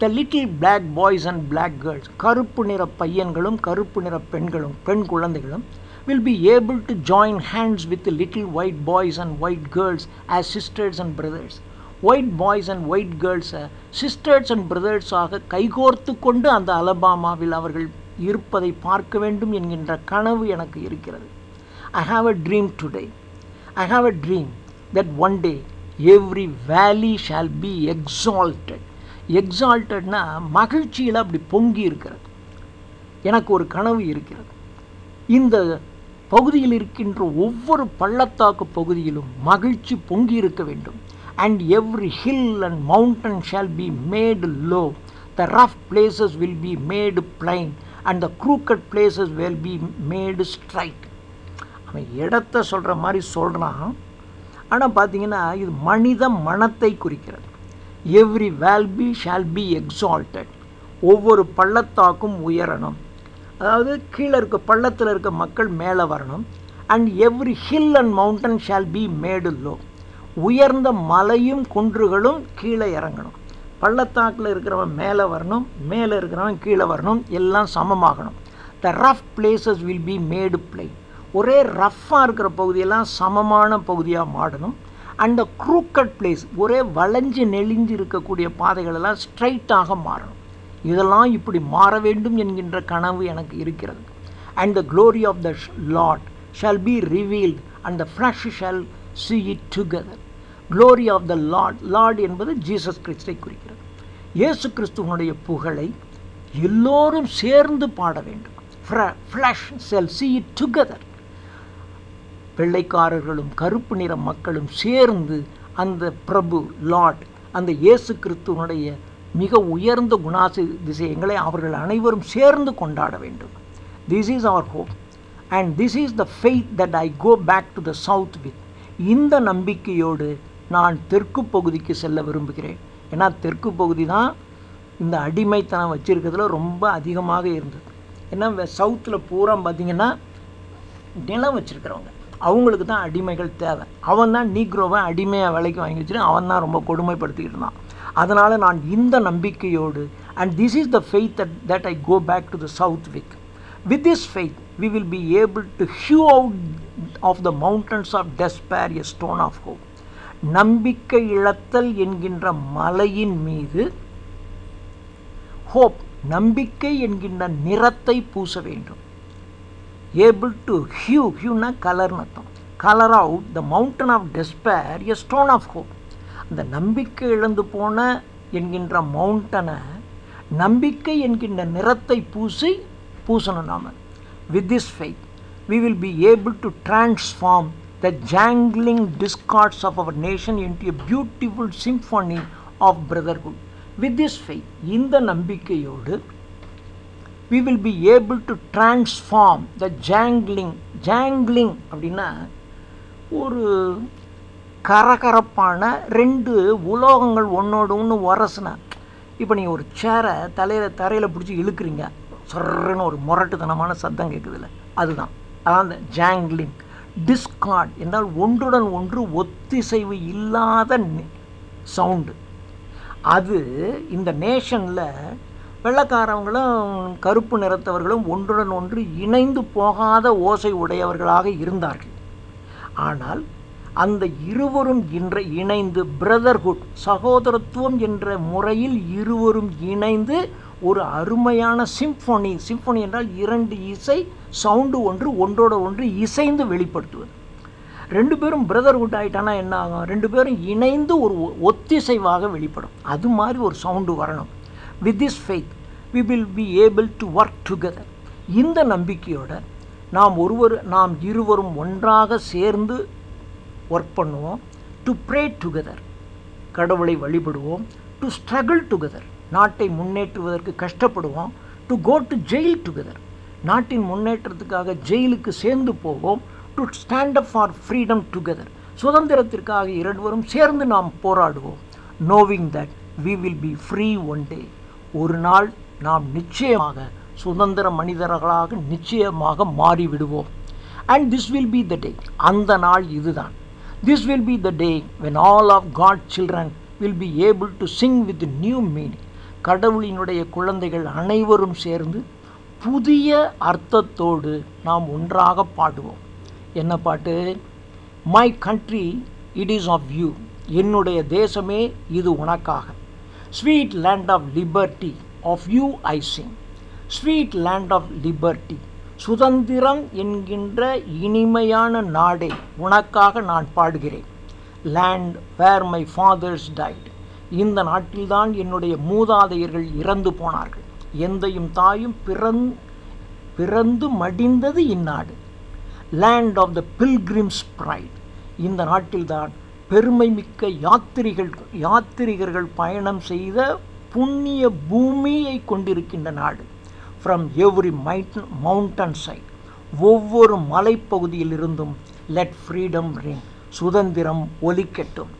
the little black boys and black girls கருப்பு நிற பையன்களும் கருப்பு நிற பெண்களும் பெண் குழந்தைகளும் will be able to join hands with little white boys and white girls as sisters and brothers white boys and white கேர்ள்ஸை sisters and பிரதர்ஸாக கைகோர்த்து கொண்டு அந்த அலபாமாவில் அவர்கள் இருப்பதை பார்க்க வேண்டும் என்கின்ற கனவு எனக்கு இருக்கிறது. I have a dream today I have a dream that one day every valley shall be exalted எக்ஸால்டட்னா மகிழ்ச்சியில் அப்படி பொங்கி இருக்கிறது. எனக்கு ஒரு கனவு இருக்கிறது. இந்த பகுதியில் இருக்கின்ற ஒவ்வொரு பள்ளத்தாக்கு பகுதியிலும் மகிழ்ச்சி பொங்கி இருக்க வேண்டும். And every hill and mountain shall be made low the rough places will be made plain and the crooked places will be made straight அவன் இடத்த சொல்கிற மாதிரி சொல்கிறான் ஆனால் பார்த்தீங்கன்னா இது மனித மனத்தை குறிக்கிறது. Every valley shall be exalted ஒவ்வொரு பள்ளத்தாக்கும் உயரணும். அதாவது கீழே இருக்க பள்ளத்தில் இருக்க மக்கள் மேலே வரணும். And every hill and mountain shall be made low உயர்ந்த மலையும் குன்றுகளும் கீழே இறங்கணும். பள்ளத்தாக்கில் இருக்கிறவன் மேலே வரணும் மேலே இருக்கிறவன் கீழே வரணும் எல்லாம் சமமாகணும். The rough places will be made plain ஒரே ரஃப்பாக இருக்கிற பகுதியெல்லாம் சமமான பகுதியாக மாடணும் அண்ட் த க்ரூக்கட் பிளேஸ் ஒரே வளைஞ்சு நெளிஞ்சு இருக்கக்கூடிய பாதைகளெல்லாம் ஸ்ட்ரைட்டாக மாறணும். இதெல்லாம் இப்படி மாற வேண்டும் என்கின்ற கனவு எனக்கு இருக்கிறது. And the glory of the lord shall be revealed and the flesh shall see it together glory of the lord lord என்பது ஜீசஸ் கிறிஸ்தை குறிக்கிறது. இயேசு கிறிஸ்துவனுடைய புகழை எல்லோரும் சேர்ந்து பாட வேண்டும். Flesh shall see it together வெள்ளைக்காரர்களும் கருப்பு நிற மக்களும் சேர்ந்து அந்த பிரபு லார்ட் அந்த இயேசு கிறிஸ்துவனுடைய மிக உயர்ந்த குணாதிசயங்களை அவர்கள் அனைவரும் சேர்ந்து கொண்டாட வேண்டும். This is our hope and this is the faith that I go back to the south with இந்த நம்பிக்கையோடு நான் தெற்கு பகுதிக்கு செல்ல விரும்புகிறேன். ஏன்னா தெற்கு பகுதி தான் இந்த அடிமைத்தனம் வச்சுருக்கிறதுல ரொம்ப அதிகமாக இருந்தது. ஏன்னா சவுத்தில் பூரா பார்த்திங்கன்னா நிலம் வச்சுருக்கிறவங்க. அவங்களுக்கு தான் அடிமைகள் தேவை. அவன் தான் நீக்ரோவை அடிமையாக விலைக்கு வாங்கி வச்சுட்டு அவன் தான் ரொம்ப கொடுமைப்படுத்திக்கிட்டு இருந்தான். அதனால் நான் இந்த நம்பிக்கையோடு and this is the faith that that I go back to the south with with this faith we will be able to hew out of the mountains of despair a stone of hope நம்பிக்கை இழத்தல் என்கின்ற மலையின் மீது hope நம்பிக்கை என்கின்ற நிறத்தை பூச வேண்டும். ஏபிள் டு ஹியூ ஹியூனா கலர்னு அர்த்தம். Colour out the mountain of despair a stone of hope அந்த நம்பிக்கை இழந்து போன என்கின்ற மவுண்டனை நம்பிக்கை என்கின்ற நிறத்தை பூசி பூசணும் நாம். With this faith we will be able to transform the jangling discords of our nation into a beautiful symphony of brotherhood with this faith இந்த நம்பிக்கையோடு we will be able to transform the jangling jangling அப்படின்னா ஒரு கரகரப்பான ரெண்டு உலோகங்கள் ஒன்றோடு ஒன்று உரசுனா இப்போ நீங்கள் ஒரு சேரை தலையில் தரையில் பிடிச்சி இழுக்கிறீங்க. சொல்றன்னு ஒரு முரட்டுத்தனமான சத்தம் கேட்குதுல்ல அதுதான். அதான் அந்த ஜாங்லிங் டிஸ்கார்ட் என்றால் ஒன்றுடன் ஒன்று ஒத்திசைவு இல்லாத சவுண்டு அது இந்த நேஷனில் வெள்ளக்காரவங்களும் கருப்பு நிறத்தவர்களும் ஒன்றுடன் ஒன்று இணைந்து போகாத ஓசை உடையவர்களாக இருந்தார்கள். ஆனால் அந்த இருவரும் இன்ற இணைந்து பிரதர்ஹுட் சகோதரத்துவம் என்ற முறையில் இருவரும் இணைந்து ஒரு அருமையான சிம்ஃபோனி சிம்ஃபோனி என்றால் இரண்டு இசை சவுண்டு ஒன்று ஒன்றோட ஒன்று இசைந்து வெளிப்படுத்துவது. ரெண்டு பேரும் பிரதர்ஹுட் ஆகிட்டானா என்ன ஆகும்? ரெண்டு பேரும் இணைந்து ஒரு ஒத்திசைவாக வெளிப்படும். அது மாதிரி ஒரு சவுண்டு வரணும். With this faith we will be able to work together இந்த நம்பிக்கையோட நாம் ஒருவர் நாம் இருவரும் ஒன்றாக சேர்ந்து ஒர்க் பண்ணுவோம். டு ப்ரே டுகெதர் கடவுளை வழிபடுவோம். டு ஸ்ட்ரகிள் டுகெதர் நாட்டை முன்னேற்றுவதற்கு கஷ்டப்படுவோம். To go to jail together நாட்டின் முன்னேற்றத்துக்காக ஜெயிலுக்கு சேர்ந்து போவோம் to stand up for freedom together சுதந்திரத்திற்காக இரண்டுவரும் சேர்ந்து நாம் போராடுவோம். Knowing that we will be free one day ஒரு நாள் நாம் நிச்சயமாக சுதந்திர மனிதர்களாக நிச்சயமாக மாறிவிடுவோம். And this will be the day அந்த நாள் இதுதான். This will be the day when all of God children will be able to sing with new meaning கடவுளினுடைய குழந்தைகள் அனைவரும் சேர்ந்து புதிய அர்த்தத்தோடு நாம் ஒன்றாக பாடுவோம். என்ன பாட்டு? My country it is of you என்னுடைய தேசமே இது உனக்காக. Sweet land of liberty of you I sing sweet land of liberty சுதந்திரம் என்கின்ற இனிமையான நாடே உனக்காக நான் பாடுகிறேன். Land where my fathers died இந்த நாட்டில்தான் என்னுடைய மூதாதையர்கள் இறந்து போனார்கள். எந்தையும் தாயும் பிறந் பிறந்து மடிந்தது இந்நாடு. Land of the pilgrims pride இந்த நாட்டில்தான் பெருமை மிக்க யாத்திரிகள் யாத்திரிகர்கள் பயணம் செய்த புண்ணிய பூமியை கொண்டிருக்கின்ற நாடு. From every might mountain side ஒவ்வொரு மலைப்பகுதியிலிருந்தும் லெட் ஃப்ரீடம் ரிங் சுதந்திரம் ஒலிக்கட்டும்.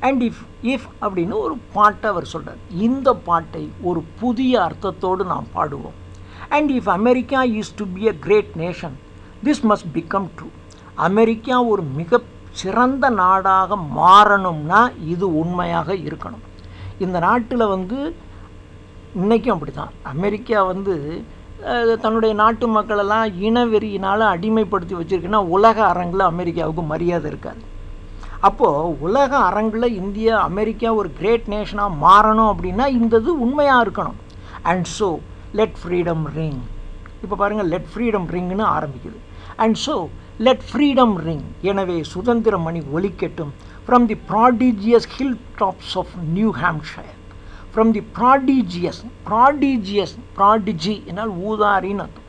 அண்ட் இஃப் இஃப் அப்படின்னு ஒரு பாட்டை அவர் சொல்கிறார் இந்த பாட்டை ஒரு புதிய அர்த்தத்தோடு நாம் பாடுவோம். And if America is to be a great nation this must become true America ஒரு மிக சிறந்த நாடாக மாறணும்னா இது உண்மையாக இருக்கணும். இந்த நாட்டில் வந்து இன்றைக்கும் அப்படி தான் அமெரிக்கா வந்து தன்னுடைய நாட்டு மக்களெல்லாம் இனவெறியினால் அடிமைப்படுத்தி வச்சுருக்குன்னா உலக அரங்கில் அமெரிக்காவுக்கு மரியாதை இருக்காது. அப்போது உலக அரங்கில் இந்தியா அமெரிக்கா ஒரு கிரேட் நேஷனாக மாறணும் அப்படின்னா இந்த இது உண்மையாக இருக்கணும். And so let freedom ring இப்போ பாருங்கள் லெட் ஃப்ரீடம் ரிங்னு ஆரம்பிக்குது. And so let freedom ring எனவே சுதந்திர மணி ஒலிக்கட்டும். From the prodigious hill tops of New Hampshire from the prodigious prodigious prodigy என்னால் ஊதாரின்னு அர்த்தம்.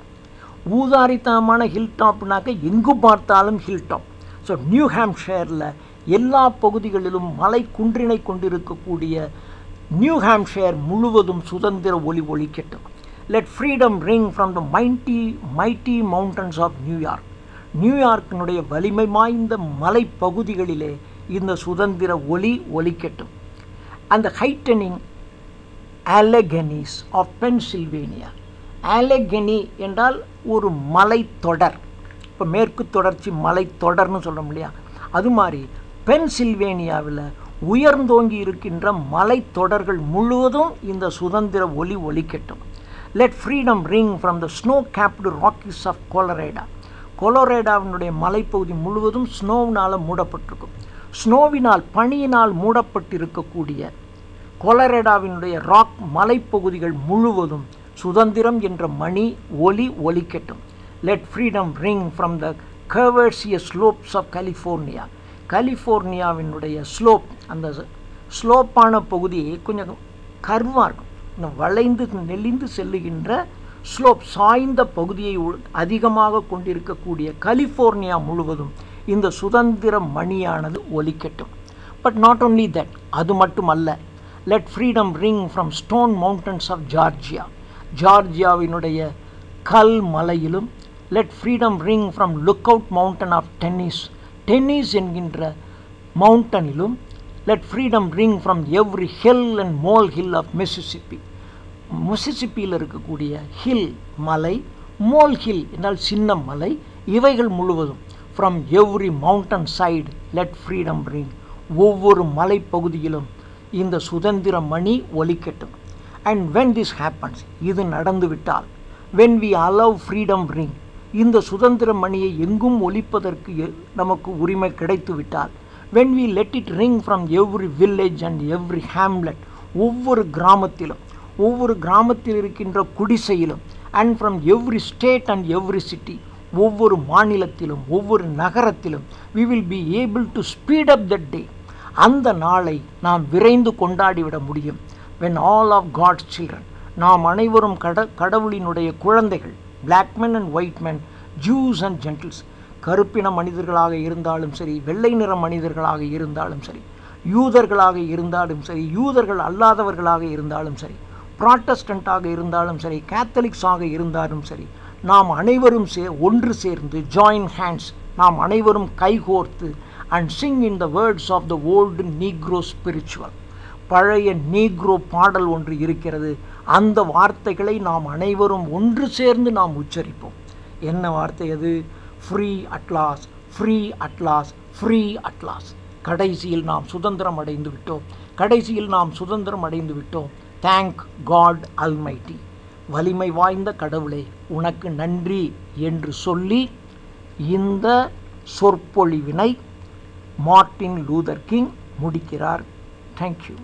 ஊதாரித்தனமான ஹில் டாப்னாக்க எங்கு பார்த்தாலும் ஹில் டாப் ஸோ நியூ ஹாம்ஷயரில் எல்லா பகுதிகளிலும் மலை குன்றினை கொண்டிருக்கக்கூடிய நியூ ஹாம்ஷயர் முழுவதும் சுதந்திர ஒளி ஒழிக்கட்டும். Let freedom ring from the mighty mighty mountains of New York நியூயார்க்கினுடைய வலிமை வாய்ந்த மலைப்பகுதிகளிலே இந்த சுதந்திர ஒளி ஒலிக்கட்டும் அந்த ஹைட்டனிங் ஆலகனிஸ் ஆஃப் பென்சில்வேனியா ஆலகனி என்றால் ஒரு மலைத்தொடர். இப்போ மேற்கு தொடர்ச்சி மலைத்தொடர்னு சொல்கிறோம் இல்லையா? அது மாதிரி பென்சில்வேனியாவில் உயர்ந்தோங்கி இருக்கின்ற மலைத்தொடர்கள் முழுவதும் இந்த சுதந்திர ஒலி ஒலிக்கட்டும். Let freedom ring from the snow capped Rockies of Colorado கொலரேடாவினுடைய மலைப்பகுதி முழுவதும் ஸ்னோவினால் மூடப்பட்டிருக்கும். ஸ்னோவினால் பனியினால் மூடப்பட்டிருக்கக்கூடிய கொலரேடாவினுடைய ராக் மலைப்பகுதிகள் முழுவதும் சுதந்திரம் என்ற மணி ஒலி ஒலிக்கட்டும். Let freedom ring from the curvaceous slopes of California கலிஃபோர்னியாவினுடைய slope அந்த ஸ்லோப்பான பகுதி கொஞ்சம் கர்வாக இருக்கும். இன்னும் வளைந்து நெளிந்து செல்லுகின்ற ஸ்லோப் சாய்ந்த பகுதியை அதிகமாக கொண்டிருக்கக்கூடிய கலிஃபோர்னியா முழுவதும் இந்த சுதந்திர மணியானது ஒலிக்கட்டும். பட் நாட் ஓன்லி தட் அது மட்டும் அல்ல let freedom ring from stone mountains of Georgia ஜார்ஜியாவினுடைய கல் மலையிலும் let freedom ring from look out mountain of Tennessee Tennessee என்கின்ற மவுண்டனிலும் let freedom ring from every hill and mole hill of Mississippi மிசிசிப்பியில் இருக்கக்கூடிய hill மலை mole hill என்றால் சின்ன மலை இவைகள் முழுவதும் from every mountainside let freedom ring ஒவ்வொரு மலைப்பகுதியிலும் இந்த சுதந்திர மணி ஒலிக்கட்டும். அண்ட் வென் திஸ் ஹேப்பன்ஸ் இது நடந்துவிட்டால் when we allow freedom ring இந்த சுதந்திர மணியை எங்கும் ஒலிப்பதற்கு நமக்கு உரிமை கிடைத்துவிட்டால் when we let it ring from every village and every hamlet ஒவ்வொரு கிராமத்திலும் ஒவ்வொரு கிராமத்தில் இருக்கின்ற குடிசையிலும் and from every state and every city ஒவ்வொரு மாநிலத்திலும் ஒவ்வொரு நகரத்திலும் we will be able to speed up that day அந்த நாளை நாம் விரைந்து கொண்டாடிவிட முடியும். When all of God's children நாம் அனைவரும் கட கடவுளினுடைய குழந்தைகள் black men and white men Jews and gentiles கருப்பின மனிதர்களாக இருந்தாலும் சரி வெள்ளை நிற மனிதர்களாக இருந்தாலும் சரி யூதர்களாக இருந்தாலும் சரி யூதர்கள் அல்லாதவர்களாக இருந்தாலும் சரி ப்ராட்டஸ்டண்ட்டாக இருந்தாலும் சரி கேத்தலிக்ஸாக இருந்தாலும் சரி நாம் அனைவரும் சே ஒன்று சேர்ந்து ஜாயின் ஹேண்ட்ஸ் நாம் அனைவரும் கைகோர்த்து and sing in the words of the old negro spiritual பழைய நீக்ரோ பாடல் ஒன்று இருக்கிறது. அந்த வார்த்தைகளை நாம் அனைவரும் ஒன்று சேர்ந்து நாம் உச்சரிப்போம். என்ன வார்த்தை அது? Free at last free at last free at last கடைசியில் நாம் சுதந்திரம் அடைந்து விட்டோம். கடைசியில் நாம் சுதந்திரம் அடைந்து விட்டோம். தேங்க் காட் அல்மைட்டி வலிமை வாய்ந்த கடவுளே உனக்கு நன்றி என்று சொல்லி இந்த சொற்பொழிவினை மார்ட்டின் லூதர் கிங் முடிக்கிறார். Thank you